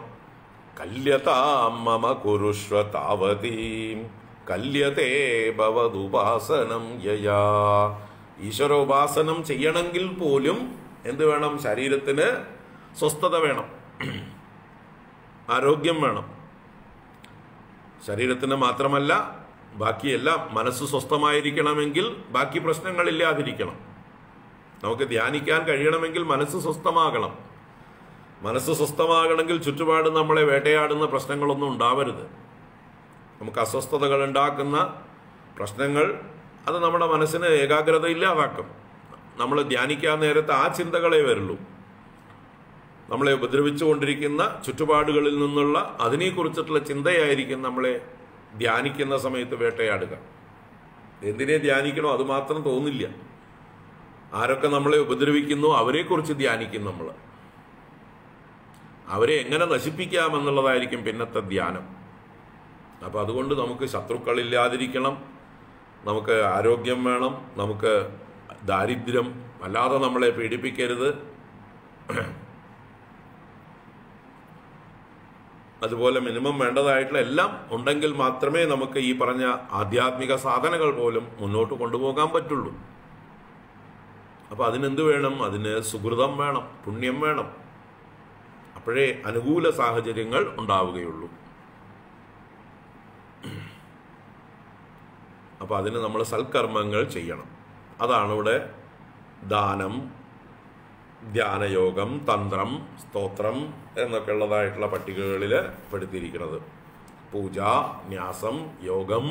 കല്യതാം മമ കുരുഷ്വ താവതീം കല്യത്തെ ഭവതുപാസനം യയാ. ഈശ്വരോപാസനം ചെയ്യണമെങ്കിൽ പോലും എന്ത് വേണം? ശരീരത്തിന് സ്വസ്ഥത വേണം. ആരോഗ്യം വേണം. ശരീരത്തിന് മാത്രമല്ല ബാക്കിയെല്ലാം മനസ്സ് സ്വസ്ഥമായിരിക്കണമെങ്കിൽ ബാക്കി പ്രശ്നങ്ങൾ ഇല്ലാതിരിക്കണം നമുക്ക് ധ്യാനിക്കാൻ കഴിയണമെങ്കിൽ മനസ്സ് സ്വസ്ഥമാകണം. മനസ്സ് സ്വസ്ഥമാകണമെങ്കിൽ ചുറ്റുപാട് നമ്മളെ വേട്ടയാടുന്ന പ്രശ്നങ്ങളൊന്നും ഉണ്ടാവരുത്. നമുക്ക് അസ്വസ്ഥതകൾ ഉണ്ടാക്കുന്ന പ്രശ്നങ്ങൾ അത് നമ്മുടെ മനസ്സിന് ഏകാഗ്രത ഇല്ലാതാക്കും. നമ്മൾ ധ്യാനിക്കാൻ നേരത്തെ ആ ചിന്തകളെ വരുള്ളൂ. നമ്മളെ ഉപദ്രവിച്ചുകൊണ്ടിരിക്കുന്ന ചുറ്റുപാടുകളിൽ നിന്നുള്ള അതിനെക്കുറിച്ചിട്ടുള്ള ചിന്തയായിരിക്കും നമ്മളെ ധ്യാനിക്കുന്ന സമയത്ത് വേട്ടയാടുക. എന്തിനെ ധ്യാനിക്കണോ അത് മാത്രം തോന്നില്ല. ആരൊക്കെ നമ്മളെ ഉപദ്രവിക്കുന്നു അവരെക്കുറിച്ച് ധ്യാനിക്കും നമ്മൾ. അവരെ എങ്ങനെ നശിപ്പിക്കാം എന്നുള്ളതായിരിക്കും പിന്നത്തെ ധ്യാനം. അപ്പോൾ അതുകൊണ്ട് നമുക്ക് ശത്രുക്കളില്ലാതിരിക്കണം. നമുക്ക് ആരോഗ്യം വേണം. നമുക്ക് ദാരിദ്ര്യം അല്ലാതെ നമ്മളെ പീഡിപ്പിക്കരുത്. അതുപോലെ മിനിമം വേണ്ടതായിട്ടുള്ള എല്ലാം ഉണ്ടെങ്കിൽ മാത്രമേ നമുക്ക് ഈ പറഞ്ഞ ആധ്യാത്മിക സാധനങ്ങൾ പോലും മുന്നോട്ട് കൊണ്ടുപോകാൻ പറ്റുള്ളൂ. അപ്പോൾ അതിനെന്ത് വേണം? അതിന് സുഹൃതം വേണം പുണ്യം വേണം. അപ്പോഴേ അനുകൂല സാഹചര്യങ്ങൾ ഉണ്ടാവുകയുള്ളൂ. അപ്പോൾ അതിന് നമ്മൾ സൽക്കർമ്മങ്ങൾ ചെയ്യണം. അതാണ് ഇവിടെ ദാനം ധ്യാനയോഗം തന്ത്രം സ്തോത്രം എന്നൊക്കെ ഉള്ളതായിട്ടുള്ള പട്ടികകളിൽ പെടുത്തിയിരിക്കുന്നത്. പൂജ ന്യാസം യോഗം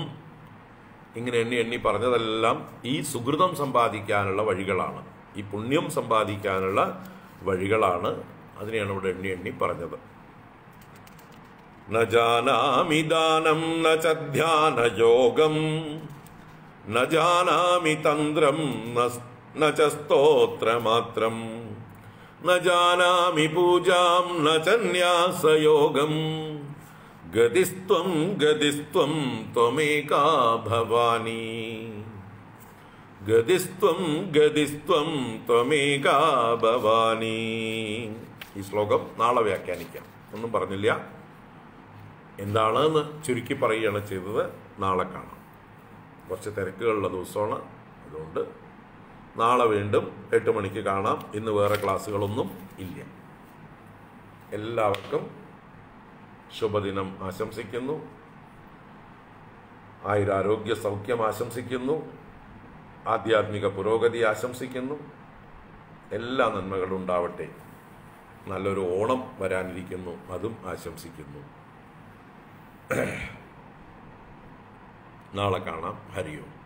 ഇങ്ങനെ എണ്ണി എണ്ണി പറഞ്ഞതെല്ലാം ഈ സുഹൃതം സമ്പാദിക്കാനുള്ള വഴികളാണ്. ഈ പുണ്യം സമ്പാദിക്കാനുള്ള വഴികളാണ് അതിനെയാണ് ഇവിടെ എണ്ണി എണ്ണി പറഞ്ഞത്. ന ജാനാമി ദാനം ന ധ്യാനയോഗം ന ജാനാമി തന്ത്രം ന- നാമി സ്തോത്രമാത്രം പൂജാം ന ച ന്യാസയോഗം ഗതിസ്ത്വം ഗതിസ്ത്വം ത്വമേകാ ഭവാനി ഗതിസ്ത്വം ഗതിസ്ത്വം ത്വമേകാ ഭവാനി ഈ ശ്ലോകം നാളെ വ്യാഖ്യാനിക്കാം. ഒന്നും പറഞ്ഞില്ല. എന്താണെന്ന് ചുരുക്കി പറയുകയാണ് ചെയ്തത്. നാളെ കാണാം. കുറച്ച് തിരക്കുകളുള്ള ദിവസമാണ്. അതുകൊണ്ട് നാളെ വീണ്ടും എട്ട് മണിക്ക് കാണാം. ഇന്ന് വേറെ ക്ലാസ്സുകളൊന്നും ഇല്ല. എല്ലാവർക്കും ശുഭദിനം ആശംസിക്കുന്നു. ആയുരാരോഗ്യ സൗഖ്യം ആശംസിക്കുന്നു. ആധ്യാത്മിക പുരോഗതി ആശംസിക്കുന്നു. എല്ലാ നന്മകളും ഉണ്ടാവട്ടെ. നല്ലൊരു ഓണം വരാനിരിക്കുന്നു. അതും ആശംസിക്കുന്നു. നാളെ കാണാം. ഹരിയോം